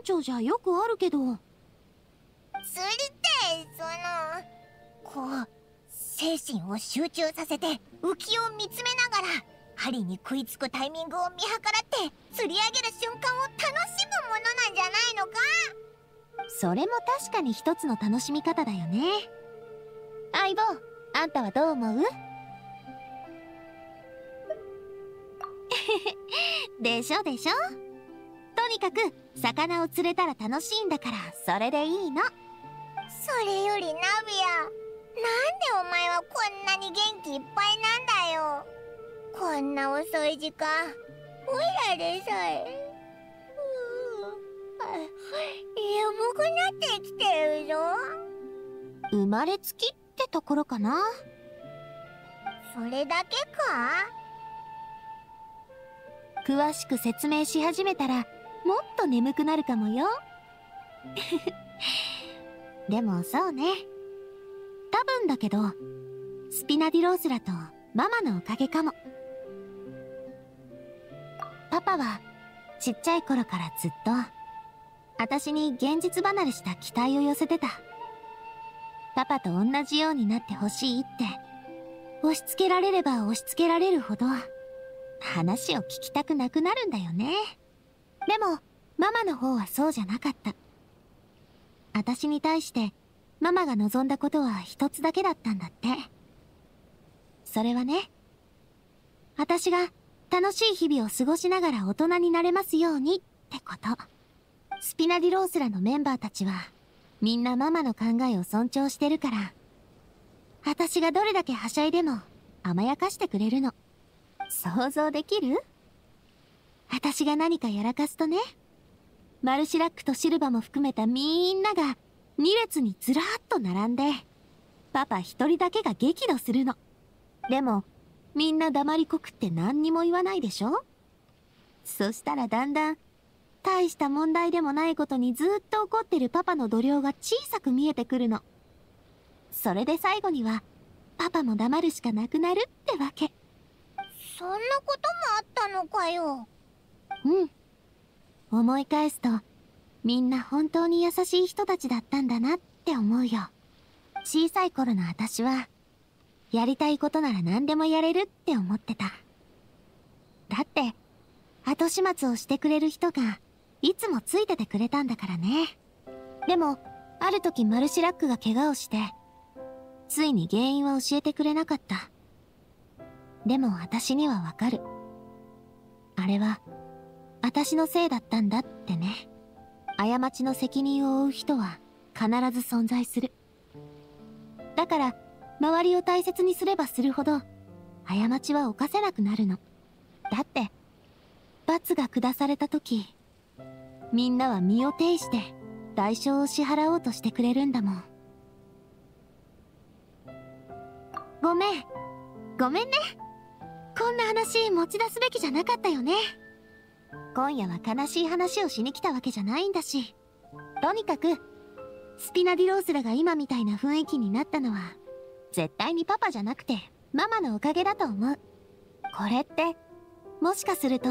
ポア村長じゃよくあるけど。釣りってそのこう精神を集中させて浮きを見つめながら針に食いつくタイミングを見計らって釣り上げる瞬間を楽しむものなんじゃないのか？それも確かに一つの楽しみ方だよね。相棒あんたはどう思う？でしょでしょとにかく魚を釣れたら楽しいんだからそれでいいの。それよりナビアなんでお前はこんなに元気いっぱいなんだよ。こんな遅い時間おいらでさえ。眠くなってきてるぞ。生まれつきってところかな？それだけか？詳しく説明し始めたらもっと眠くなるかもよ。でもそうね。多分だけどスピナディロースラとママのおかげかも。パパはちっちゃい頃からずっと私に現実離れした期待を寄せてた。パパと同じようになってほしいって押し付けられれば押し付けられるほど話を聞きたくなくなるんだよね。でもママの方はそうじゃなかった。私に対してママが望んだことは一つだけだったんだって。それはね私が楽しい日々を過ごしながら大人になれますようにってこと。スピナディロースラのメンバーたちはみんなママの考えを尊重してるから。私がどれだけはしゃいでも甘やかしてくれるの。想像できる？私が何かやらかすとね。マルシラックとシルバも含めたみんなが2列にずらーっと並んでパパ一人だけが激怒するの。でもみんな黙りこくって何にも言わないでしょ？そしたらだんだん大した問題でもないことにずっと怒ってるパパの度量が小さく見えてくるの。それで最後にはパパも黙るしかなくなるってわけ。そんなこともあったのかよ。うん。思い返すとみんな本当に優しい人たちだったんだなって思うよ。小さい頃の私はやりたいことなら何でもやれるって思ってた。だって後始末をしてくれる人がいつもついててくれたんだからね。でもある時マルシラックが怪我をしてついに原因は教えてくれなかった。でも私にはわかる。あれは私のせいだったんだってね。過ちの責任を負う人は必ず存在する。だから周りを大切にすればするほど過ちは犯せなくなるの。だって罰が下された時みんなは身を挺して代償を支払おうとしてくれるんだもん。ごめん。ごめんね。こんな話持ち出すべきじゃなかったよね。今夜は悲しい話をしに来たわけじゃないんだし。とにかくスピナディロースラが今みたいな雰囲気になったのは絶対にパパじゃなくてママのおかげだと思う。これってもしかすると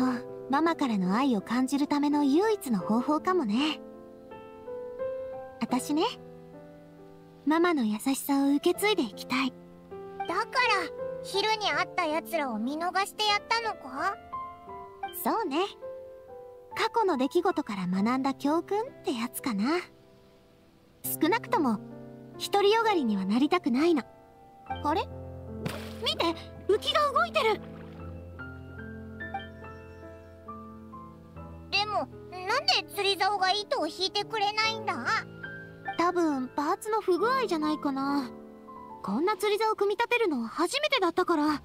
ママからの愛を感じるための唯一の方法かもね。私ねママの優しさを受け継いでいきたい。だから昼に会った奴らを見逃してやったのか？そうね過去の出来事から学んだ教訓ってやつかな。少なくとも独りよがりにはなりたくないの。あれ？見て浮きが動いてる。でもなんで釣り竿が糸を引いてくれないんだ？多分パーツの不具合じゃないかな。こんな釣り竿組み立てるの初めてだったから。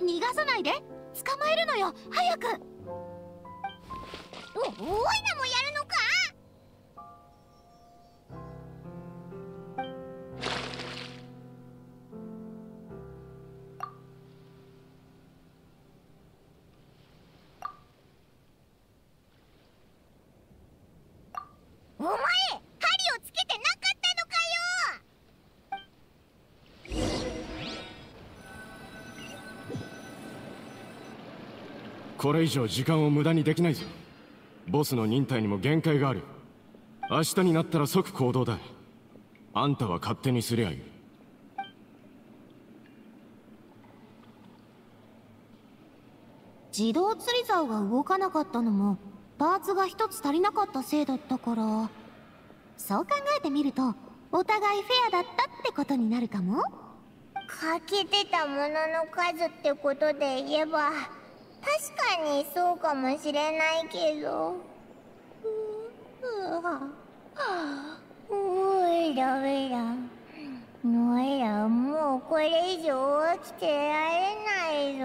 逃がさないで。捕まえるのよ。早くおおいらもやるのか？お前針をつけてなかったのかよ？これ以上時間を無駄にできないぞ。ボスの忍耐にも限界がある。明日になったら即行動だ。あんたは勝手にすりゃいい。自動釣り竿が動かなかったのもパーツが一つ足りなかったせいだったから。そう考えてみるとお互いフェアだったってことになるかも。かけてたものの数ってことで言えば確かにそうかもしれないけど。ううらおいら。おいらもうこれ以上起きてられないぞ。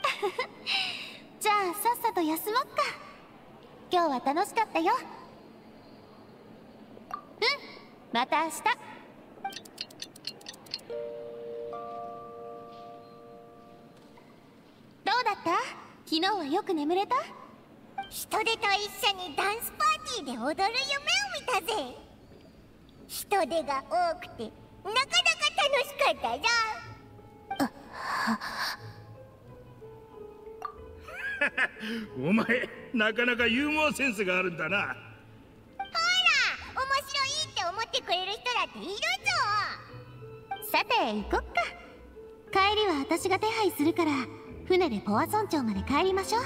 じゃあさっさと休もっか。今日は楽しかったよ。うん。また明日。った？昨日はよく眠れた？人手と一緒にダンスパーティーで踊る夢を見たぜ。人手が多くてなかなか楽しかったぞ お前なかなかユーモアセンスがあるんだな。ほら面白いって思ってくれる人だっているぞ。さて行こっか。帰りは私が手配するから船でポワ村長まで帰りましょう。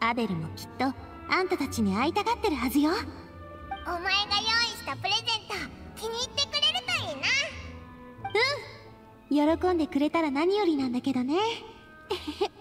アデルもきっとあんたたちに会いたがってるはずよ。お前が用意したプレゼント気に入ってくれるといいな。喜んでくれたら何よりなんだけどね。ア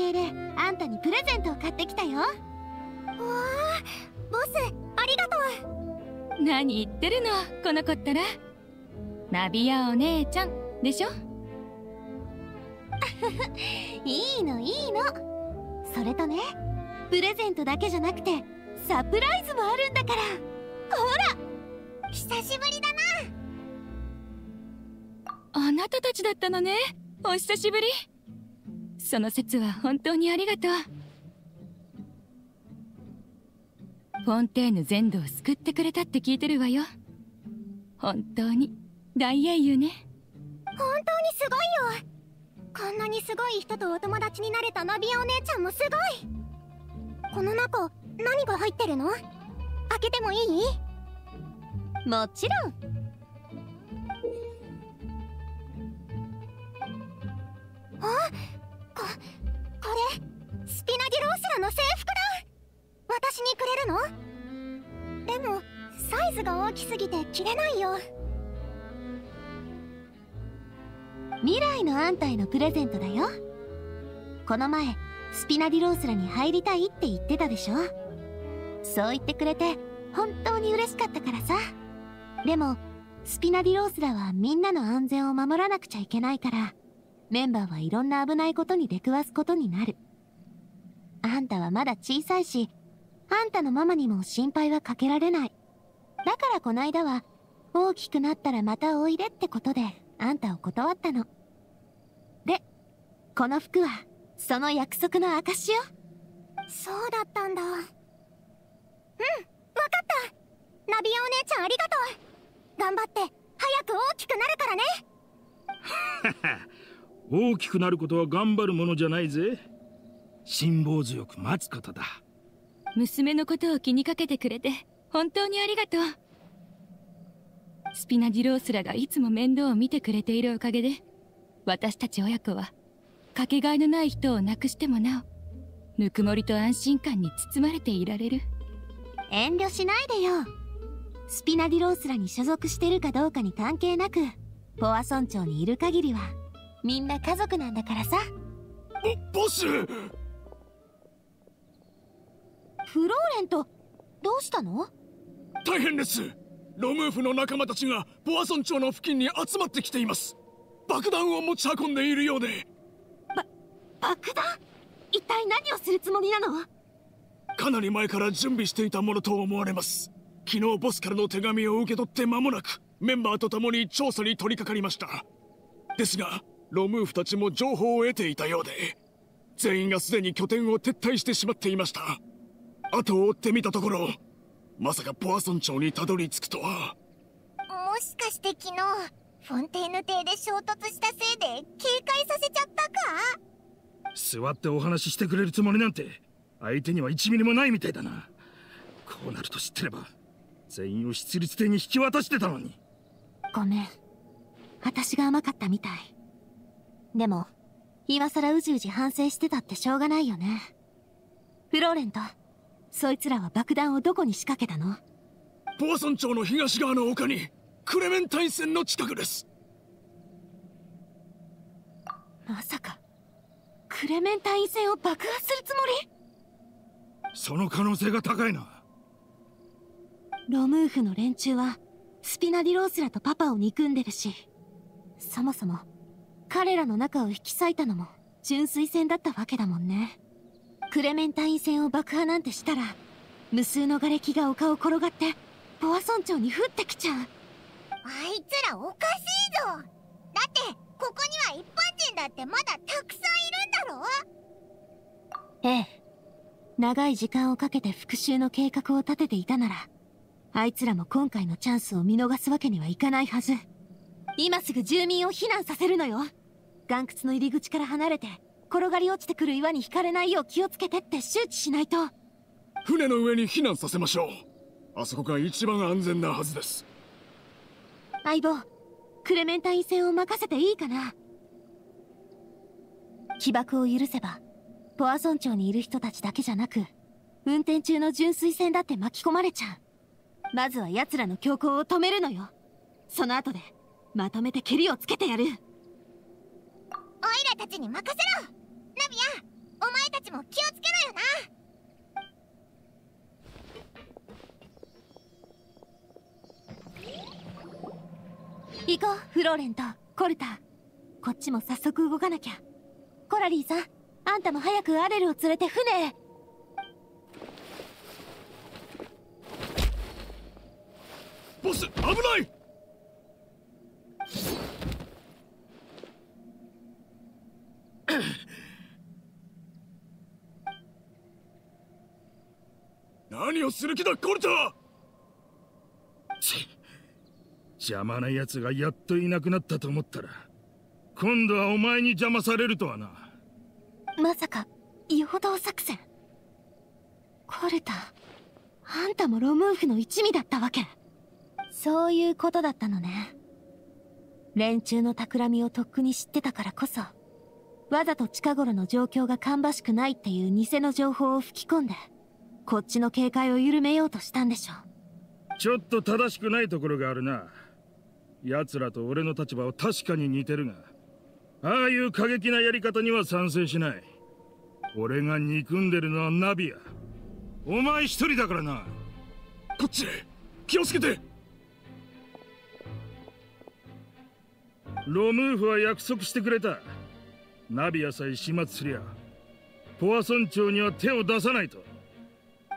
邸であんたにプレゼントを買ってきたよ。わあボスありがとう。何言ってるのこの子ったら。ナビアお姉ちゃんでしょ？いいのいいの。それとねプレゼントだけじゃなくてサプライズもあるんだから久しぶりだな。あなたたちだったのね。お久しぶりその説は本当にありがとう。フォンテーヌ全土を救ってくれたって聞いてるわよ。本当に。大英雄ね。本当にすごいよ。こんなにすごい人とお友達になれたナビアお姉ちゃんもすごい。この中何が入ってるの？開けてもいい？もちろん。あ？これスピナディロースラの制服だ。私にくれるの？でもサイズが大きすぎて着れないよ。未来のあんたへのプレゼントだよ。この前スピナディロースラに入りたいって言ってたでしょ？そう言ってくれて本当に嬉しかったからさ。でもスピナディロースラはみんなの安全を守らなくちゃいけないから。メンバーはいろんな危ないことに出くわすことになる。あんたはまだ小さいしあんたのママにも心配はかけられない。だからこないだは大きくなったらまたおいでってことであんたを断ったの。でこの服はその約束の証よ。そうだったんだ。うんわかった。ナビアお姉ちゃんありがとう。頑張って早く大きくなるからね 大きくなることは頑張るものじゃないぜ。辛抱強く待つことだ。娘のことを気にかけてくれて本当にありがとう。スピナディロースラがいつも面倒を見てくれているおかげで私たち親子はかけがえのない人を亡くしてもなおぬくもりと安心感に包まれていられる。遠慮しないでよ。スピナディロースラに所属してるかどうかに関係なくポア村長にいる限りはみんな家族なんだからさ。ボス！フローレントどうしたの？大変です。ロムーフの仲間たちがボア村長の付近に集まってきています。爆弾を持ち運んでいるようで。爆弾？一体何をするつもりなの？かなり前から準備していたものと思われます。昨日ボスからの手紙を受け取って間もなくメンバーと共に調査に取り掛かりました。ですがロムーフたちも情報を得ていたようで全員がすでに拠点を撤退してしまっていました。後を追ってみたところまさかポア村長にたどり着くとは。もしかして昨日フォンテーヌ邸で衝突したせいで警戒させちゃったか？座ってお話ししてくれるつもりなんて相手には1ミリもないみたいだな。こうなると知ってれば全員を出立艇に引き渡してたのに。ごめん。私が甘かったみたいでも今さらうじうじ反省してたってしょうがないよね。フローレントそいつらは爆弾をどこに仕掛けたの？ポア村長の東側の丘にクレメンタイン線の近くです。まさかクレメンタイン線を爆破するつもり？その可能性が高いな。ロムーフの連中はスピナディロースラとパパを憎んでるしそもそも彼らの仲を引き裂いたのも純粋戦だったわけだもんね。クレメンタイン線を爆破なんてしたら無数の瓦礫が丘を転がってポア村長に降ってきちゃう。あいつらおかしいぞ。だってここには一般人だってまだたくさんいるんだろ。ええ。長い時間をかけて復讐の計画を立てていたならあいつらも今回のチャンスを見逃すわけにはいかないはず。今すぐ住民を避難させるのよ岩窟の入り口から離れて転がり落ちてくる岩に引かれないよう気をつけてって周知しないと。船の上に避難させましょう。あそこが一番安全なはずです。相棒クレメンタイン戦を任せていいかな？起爆を許せばポアソン町にいる人たちだけじゃなく運転中の純粋船だって巻き込まれちゃう。まずは奴らの強行を止めるのよ。その後でまとめてケリをつけてやるたちに任せろナビアお前たちも気をつけろよな行こうフローレンと。コルタ。こっちも早速動かなきゃ。コラリーさんあんたも早くアレルを連れて船。へボス危ない！何をする気だコルタ！ち邪魔な奴がやっといなくなったと思ったら今度はお前に邪魔されるとはな。まさか誘導作戦コルタあんたもロムーフの一味だったわけ。そういうことだったのね。連中の企みをとっくに知ってたからこそ。わざと近頃の状況が芳しくないっていう偽の情報を吹き込んでこっちの警戒を緩めようとしたんでしょう。ちょっと正しくないところがあるな。奴らと俺の立場は確かに似てるが。ああいう過激なやり方には賛成しない。俺が憎んでるのはナビアお前一人だからな。こっち気をつけて。ロムーフは約束してくれた。ナビアさえ始末すりゃポアソン町には手を出さないと。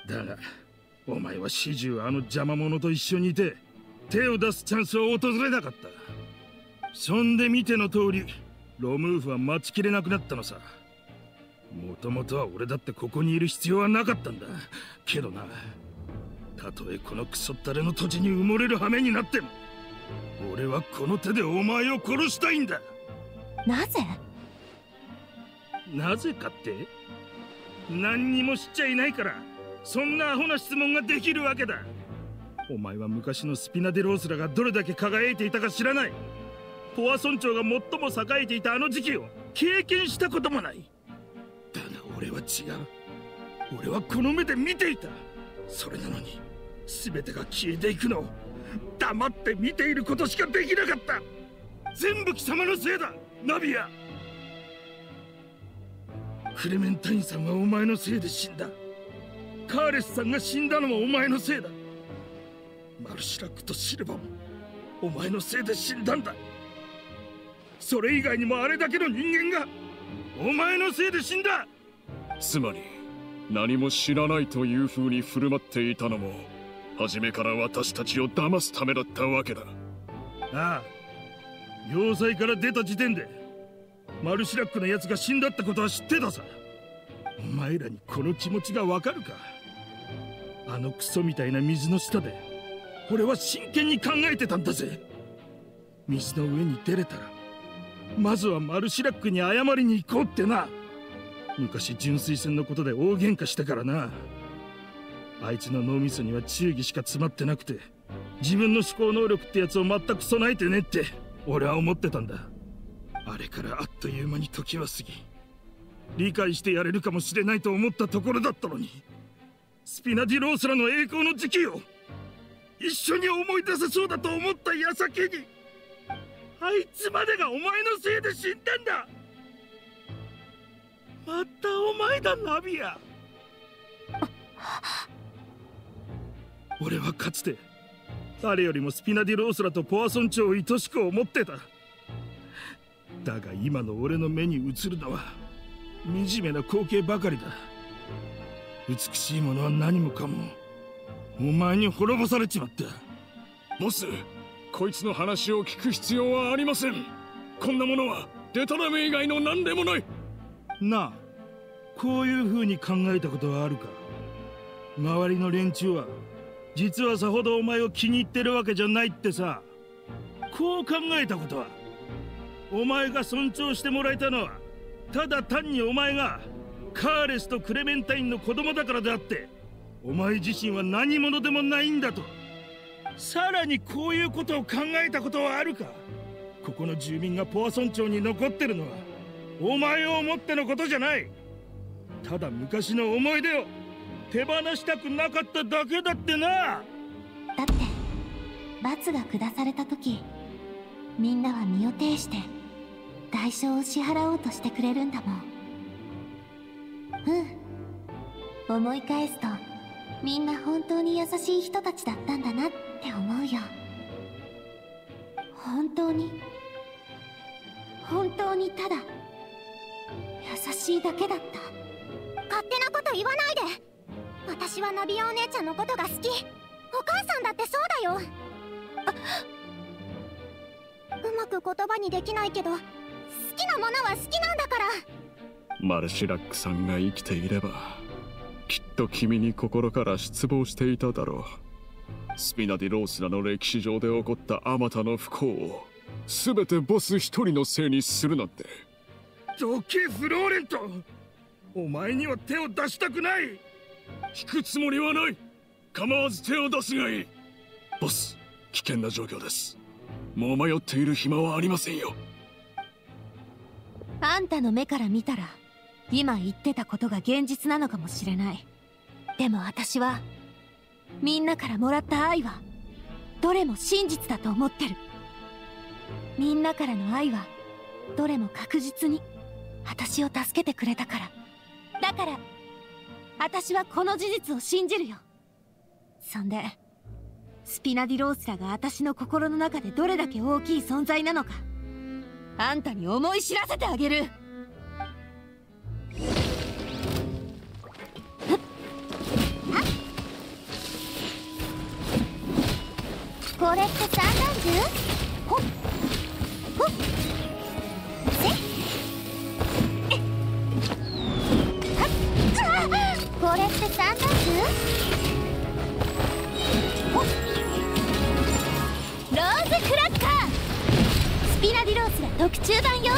だがお前は始終あの邪魔者と一緒にいて手を出すチャンスは訪れなかった。そんで見ての通りロムーフは待ちきれなくなったのさ。もともとは俺だってここにいる必要はなかったんだ。けどなたとえこのクソったれの土地に埋もれる羽目になっても俺はこの手でお前を殺したいんだ。なぜ？なぜかって何にも知っちゃいないからそんなアホな質問ができるわけだ。お前は昔のスピナデロースラがどれだけ輝いていたか知らない。ポア村長が最も栄えていたあの時期を経験したこともない。だが俺は違う。俺はこの目で見ていた。それなのに全てが消えていくのを黙って見ていることしかできなかった。全部貴様のせいだナビア。クレメンタインさんはお前のせいで死んだ。カーレスさんが死んだのもお前のせいだ。マルシラックとシルバもお前のせいで死んだんだ。それ以外にもあれだけの人間がお前のせいで死んだ。つまり何も知らないという風に振る舞っていたのも初めから私たちを騙すためだったわけだ。ああ。要塞から出た時点でマルシラックのやつが死んだってことは知ってたさ。お前らにこの気持ちがわかるか。あのクソみたいな水の下で俺は真剣に考えてたんだぜ。水の上に出れたらまずはマルシラックに謝りに行こうってな。昔純粋戦のことで大喧嘩したからな。あいつの脳みそには忠義しか詰まってなくて自分の思考能力ってやつを全く備えてねって俺は思ってたんだ。あれからあっという間に時は過ぎ理解してやれるかもしれないと思ったところだったのにスピナディロースラの栄光の時期を一緒に思い出せそうだと思った矢先にあいつまでがお前のせいで死んだんだ。またお前だナビア。俺はかつて誰よりもスピナディロースラとポアソン町を愛しく思ってた。だが今の俺の目に映るのは惨めな光景ばかりだ。美しいものは何もかもお前に滅ぼされちまった。ボスこいつの話を聞く必要はありません。こんなものはデタラメ以外の何でもない。なあこういう風に考えたことはあるか。周りの連中は実はさほどお前を気に入ってるわけじゃないってさ。こう考えたことはお前が尊重してもらえたのはただ単にお前がカーレスとクレメンタインの子供だからであってお前自身は何者でもないんだと。さらにこういうことを考えたことはあるか。ここの住民がポアソン町に残ってるのはお前を思ってのことじゃない。ただ昔の思い出を手放したくなかっただけだってな。だって罰が下された時みんなは身を挺して代償を支払おうとしてくれるんだもん。うん。思い返すとみんな本当に優しい人たちだったんだなって思うよ。本当に？本当にただ優しいだけだった？勝手なこと言わないで！私はナビアお姉ちゃんのことが好き。お母さんだってそうだよ。うまく言葉にできないけど好きなものは好きなんだから。マルシラックさんが生きていればきっと君に心から失望していただろう。スピナディロースラの歴史上で起こったあまたの不幸を全てボス一人のせいにするなんて。どけフローレントお前には手を出したくない。引くつもりはない。構わず手を出すがいい。ボス危険な状況です。もう迷っている暇はありませんよあんたの目から見たら今言ってたことが現実なのかもしれない。でも私はみんなからもらった愛はどれも真実だと思ってる。みんなからの愛はどれも確実に私を助けてくれたから。だから私はこの事実を信じるよ。そんでスピナディロースラが私の心の中でどれだけ大きい存在なのか。あんたに思い知らせてあげる。これって散弾銃ほっ。ほっ。せえはっこれって散弾銃ほっ。ローズクラッカー！スピナディロースラ特注版よ。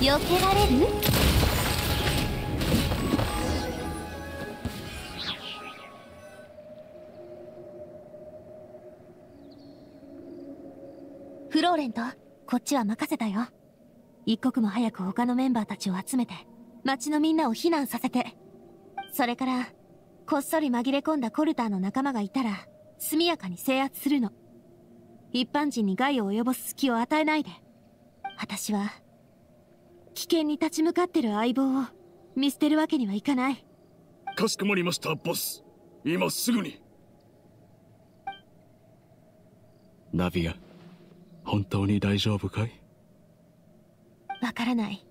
避けられる？フローレントこっちは任せたよ。一刻も早く他のメンバーたちを集めて町のみんなを避難させて。それからこっそり紛れ込んだコルターの仲間がいたら速やかに制圧するの。一般人に害を及ぼす隙を与えないで。私は危険に立ち向かってる相棒を見捨てるわけにはいかない。かしこまりましたボス。今すぐに。ナビア本当に大丈夫かい？わからない。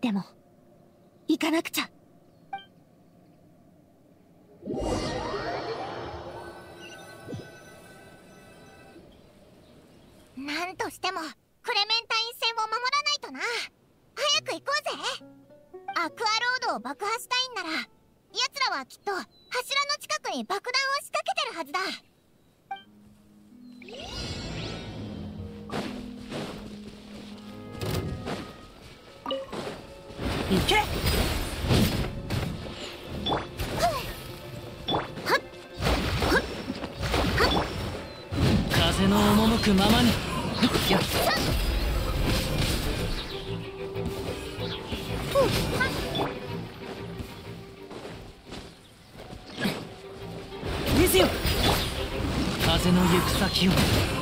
でも行かなくちゃしてもクレメンタイン戦を守らないとな。早く行こうぜ。アクアロードを爆破したいんなら奴らはきっと柱の近くに爆弾を仕掛けてるはずだ。行け。風の赴くままに風の行く先を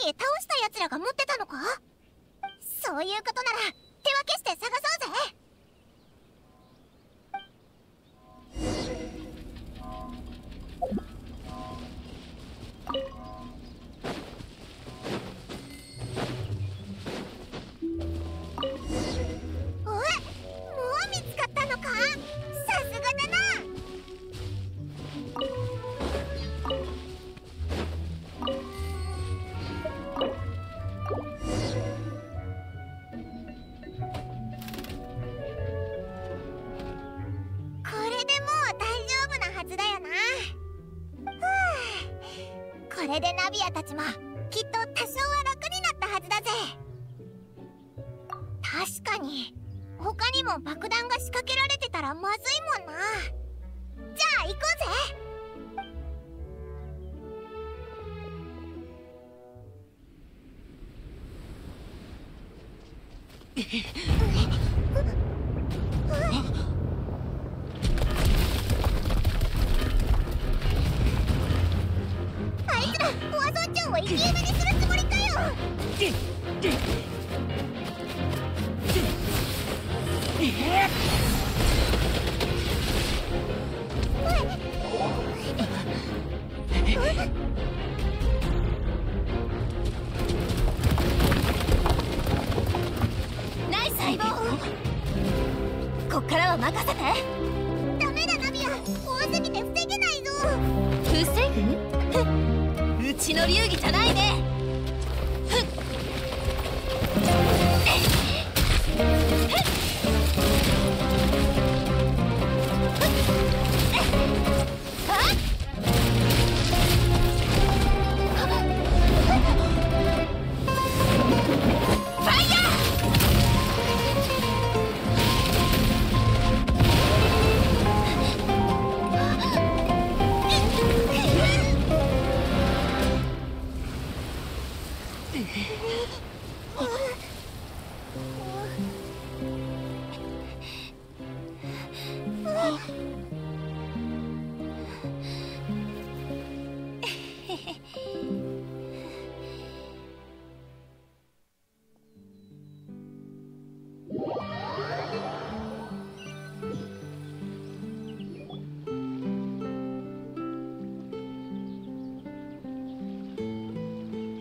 き倒した奴らが持ってたのか？そういうことなら手分けして探そうぜ。たらまずいもんな。じゃあ行こうぜ。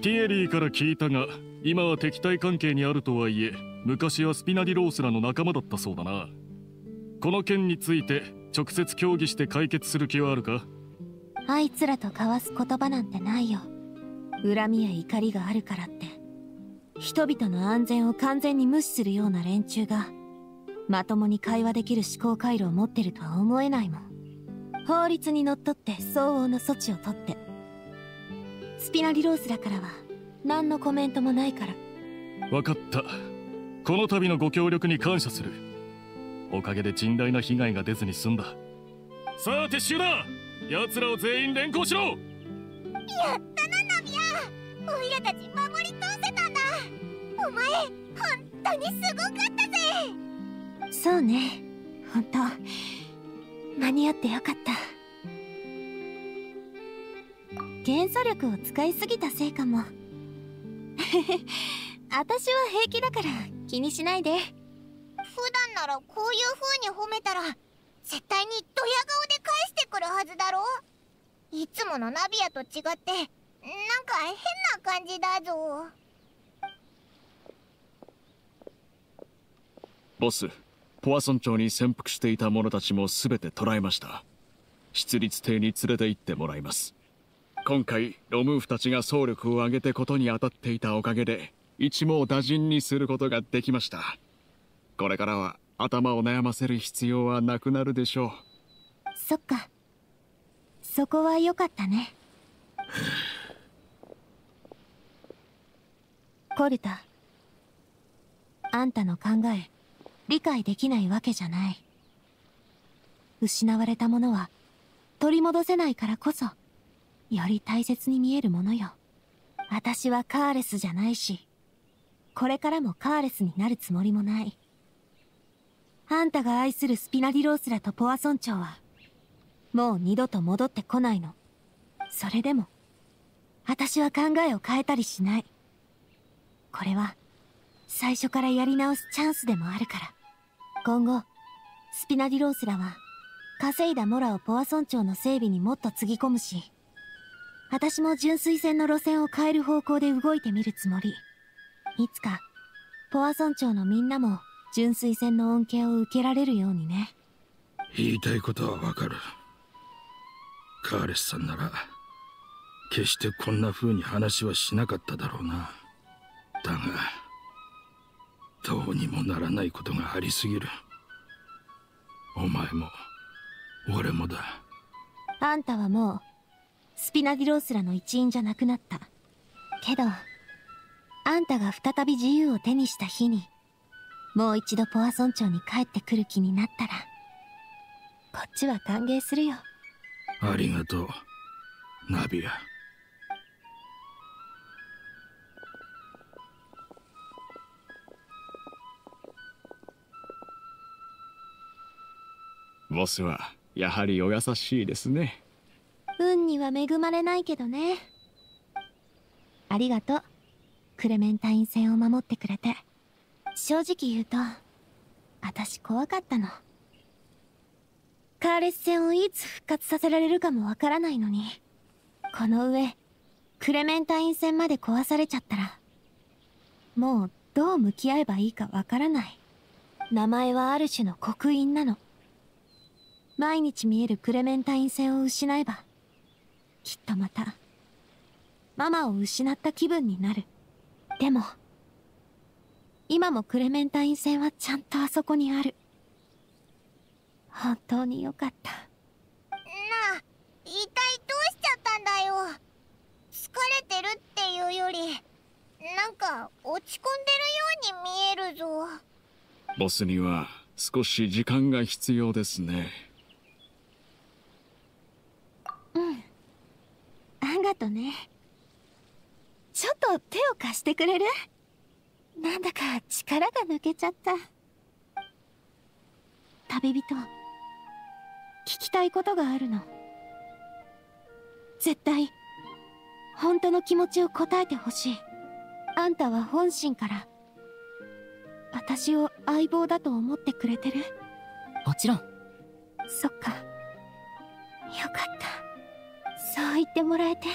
ティエリーから聞いたが今は敵対関係にあるとはいえ昔はスピナディロースらの仲間だったそうだな。この件について直接協議して解決する気はあるか？あいつらと交わす言葉なんてないよ。恨みや怒りがあるからって。人々の安全を完全に無視するような連中がまともに会話できる思考回路を持ってるとは思えないもん。法律にのっとって相応の措置をとってスピナリロースらからは何のコメントもないから。分かった。この度のご協力に感謝する。おかげで甚大な被害が出ずに済んだ。さあ撤収だ。奴らを全員連行しろ。やったなナビア。オイラたち守り通せたんだ。お前本当にすごかったぜ。そうね。本当。間に合ってよかった元素力を使いすぎたせいかも。私は平気だから気にしないで。普段ならこういう風に褒めたら絶対にドヤ顔で返してくるはずだろ。いつものナビアと違ってなんか変な感じだぞ。ボスポアソン町に潜伏していた者たちも全て捕らえました。出立艇に連れて行ってもらいます今回ロムーフたちが総力を挙げてことに当たっていたおかげで一網打尽にすることができました。これからは頭を悩ませる必要はなくなるでしょう。そっか。そこは良かったね。コルタあんたの考え理解できないわけじゃない。失われたものは取り戻せないからこそ。より大切に見えるものよ。私はカーレスじゃないしこれからもカーレスになるつもりもない。あんたが愛するスピナディロースラとポア村長はもう二度と戻ってこないの。それでも私は考えを変えたりしない。これは最初からやり直すチャンスでもあるから。今後スピナディロースラは稼いだモラをポア村長の整備にもっとつぎ込むし私も純粋船の路線を変える方向で動いてみるつもり。いつかポア村長のみんなも純粋船の恩恵を受けられるようにね。言いたいことはわかる。カーレスさんなら決してこんな風に話はしなかっただろうな。だがどうにもならないことがありすぎる。お前も俺もだ。あんたはもうスピナディロースらの一員じゃなくなった。けどあんたが再び自由を手にした日にもう一度ポア村長に帰ってくる気になったらこっちは歓迎するよ。ありがとうナビア。ボスはやはりお優しいですね。運には恵まれないけどね。ありがとう。クレメンタイン戦を守ってくれて。正直言うと私怖かったの。カーレス戦をいつ復活させられるかもわからないのに。この上クレメンタイン戦まで壊されちゃったらもうどう向き合えばいいかわからない。名前はある種の刻印なの。毎日見えるクレメンタイン戦を失えばきっとまたママを失った気分になる。でも今もクレメンタイン戦はちゃんとあそこにある。本当によかった。なあ一体どうしちゃったんだよ。疲れてるっていうよりなんか落ち込んでるように見えるぞ。ボスには少し時間が必要ですね。うんがとね。ちょっと手を貸してくれる？なんだか力が抜けちゃった。旅人聞きたいことがあるの。絶対本当の気持ちを答えてほしい。あんたは本心から私を相棒だと思ってくれてる？もちろん。そっか。よかったそう言ってもらえて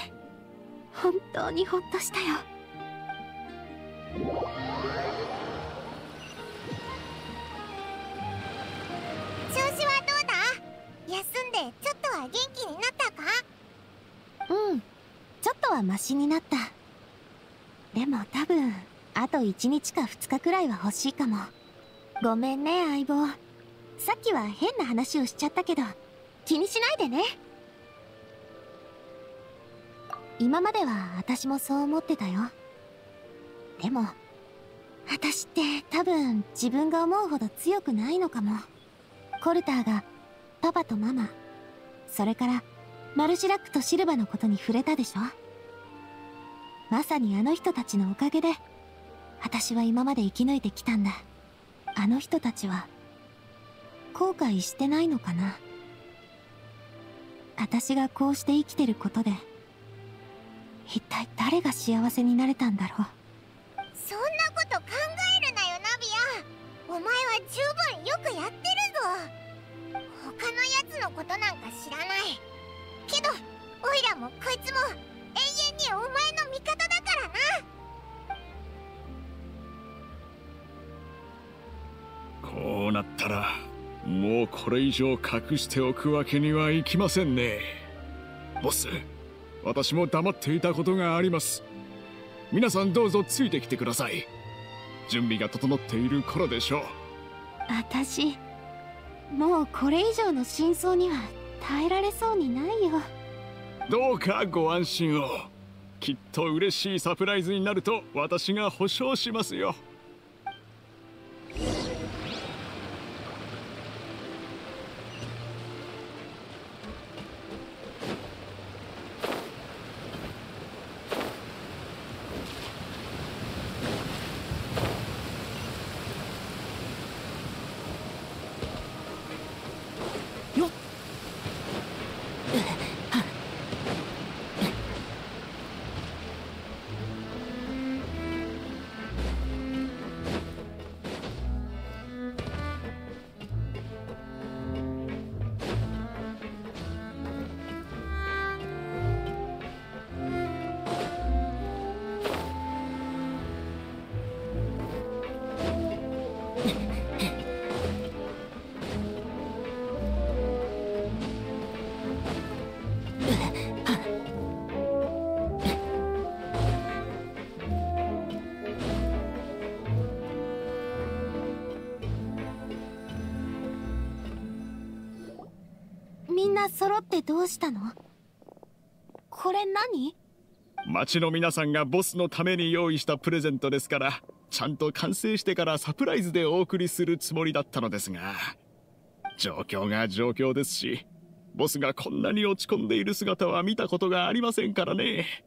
本当にほっとしたよ。調子はどうだ？休んでちょっとは元気になったか？うんちょっとはマシになった。でも多分あと1日か2日くらいは欲しいかも。ごめんね相棒。さっきは変な話をしちゃったけど気にしないでね今までは私もそう思ってたよ。でも私って多分自分が思うほど強くないのかも。コルターがパパとママそれからマルシラックとシルバのことに触れたでしょ。まさにあの人たちのおかげで私は今まで生き抜いてきたんだ。あの人たちは後悔してないのかな。私がこうして生きてることで一体誰が幸せになれたんだろう？そんなこと考えるなよナビア。お前は十分よくやってるぞ。他のやつのことなんか知らない。けどオイラもこいつも永遠にお前の味方だからな。こうなったらもうこれ以上隠しておくわけにはいきませんね。ボス私も黙っていたことがあります。皆さんどうぞついてきてください。準備が整っている頃でしょう。私もうこれ以上の真相には耐えられそうにないよ。どうかご安心を。きっと嬉しいサプライズになると私が保証しますよってどうしたの？これ何？町の皆さんがボスのために用意したプレゼントですからちゃんと完成してからサプライズでお送りするつもりだったのですが状況が状況ですしボスがこんなに落ち込んでいる姿は見たことがありませんからね。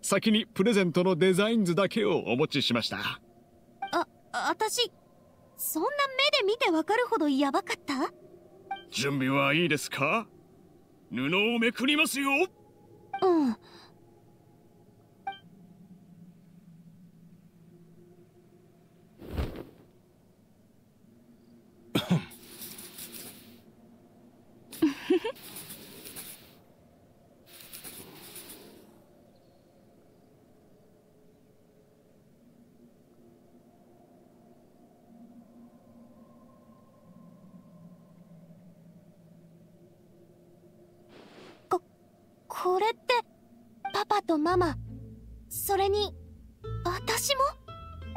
先にプレゼントのデザイン図だけをお持ちしました。あ私そんな目で見てわかるほどヤバかった？準備はいいですか？布をめくりますよ。うん ここれってパパとママそれに私も？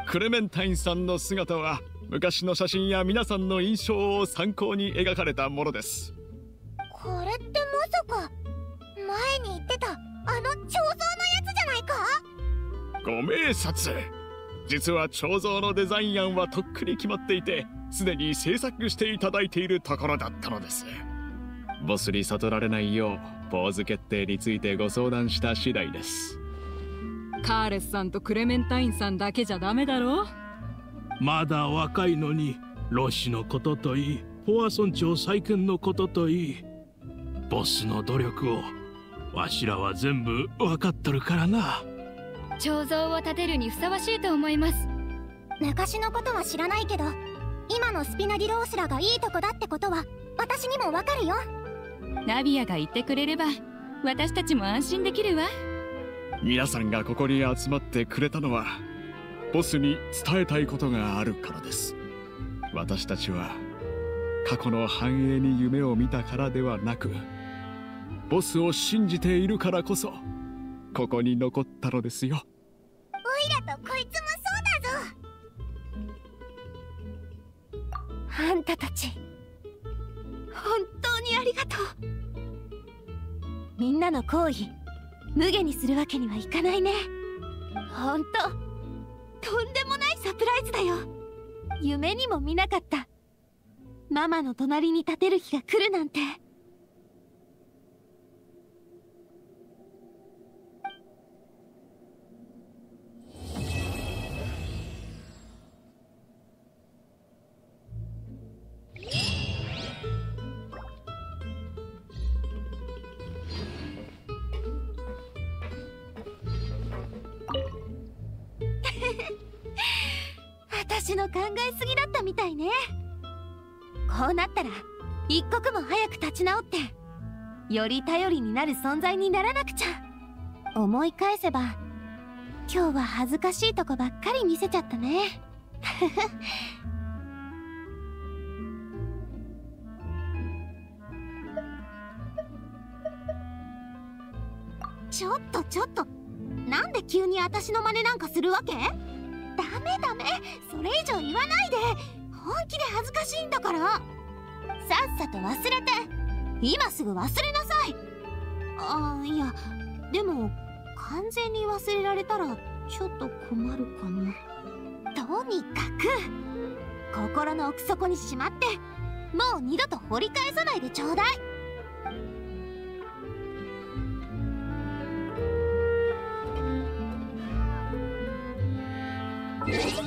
クレメンタインさんの姿は昔の写真や皆さんの印象を参考に描かれたものです。これってまさか前に言ってたあの彫像のやつじゃないか？ご明察実は彫像のデザイン案はとっくに決まっていてすでに制作していただいているところだったのです。ボスに悟られないようポーズ決定についてご相談した次第です。カーレスさんとクレメンタインさんだけじゃダメだろ？まだ若いのにロシのことといいポア村長再建のことといいボスの努力をわしらは全部分かっとるからな。彫像を立てるにふさわしいと思います。昔のことは知らないけど今のスピナディロースラがいいとこだってことは私にもわかるよナビアが言ってくれれば私たちも安心できるわ。皆さんがここに集まってくれたのはボスに伝えたいことがあるからです。私たちは過去の繁栄に夢を見たからではなくボスを信じているからこそここに残ったのですよ。オイラとこいつもそうだぞ。あんたたち本当にありがとう。みんなの好意無下にするわけにはいかないね。ほんととんでもないサプライズだよ。夢にも見なかった。ママの隣に立てる日が来るなんて。より頼りになる存在にならなくちゃ。思い返せば今日は恥ずかしいとこばっかり見せちゃったね。ちょっとちょっと。なんで急に私の真似なんかするわけ？ダメダメ。それ以上言わないで。本気で恥ずかしいんだから。さっさと忘れて。今すぐ忘れなさい。ああいやでも完全に忘れられたらちょっと困るかも。とにかく心の奥底にしまってもう二度と掘り返さないでちょうだい。え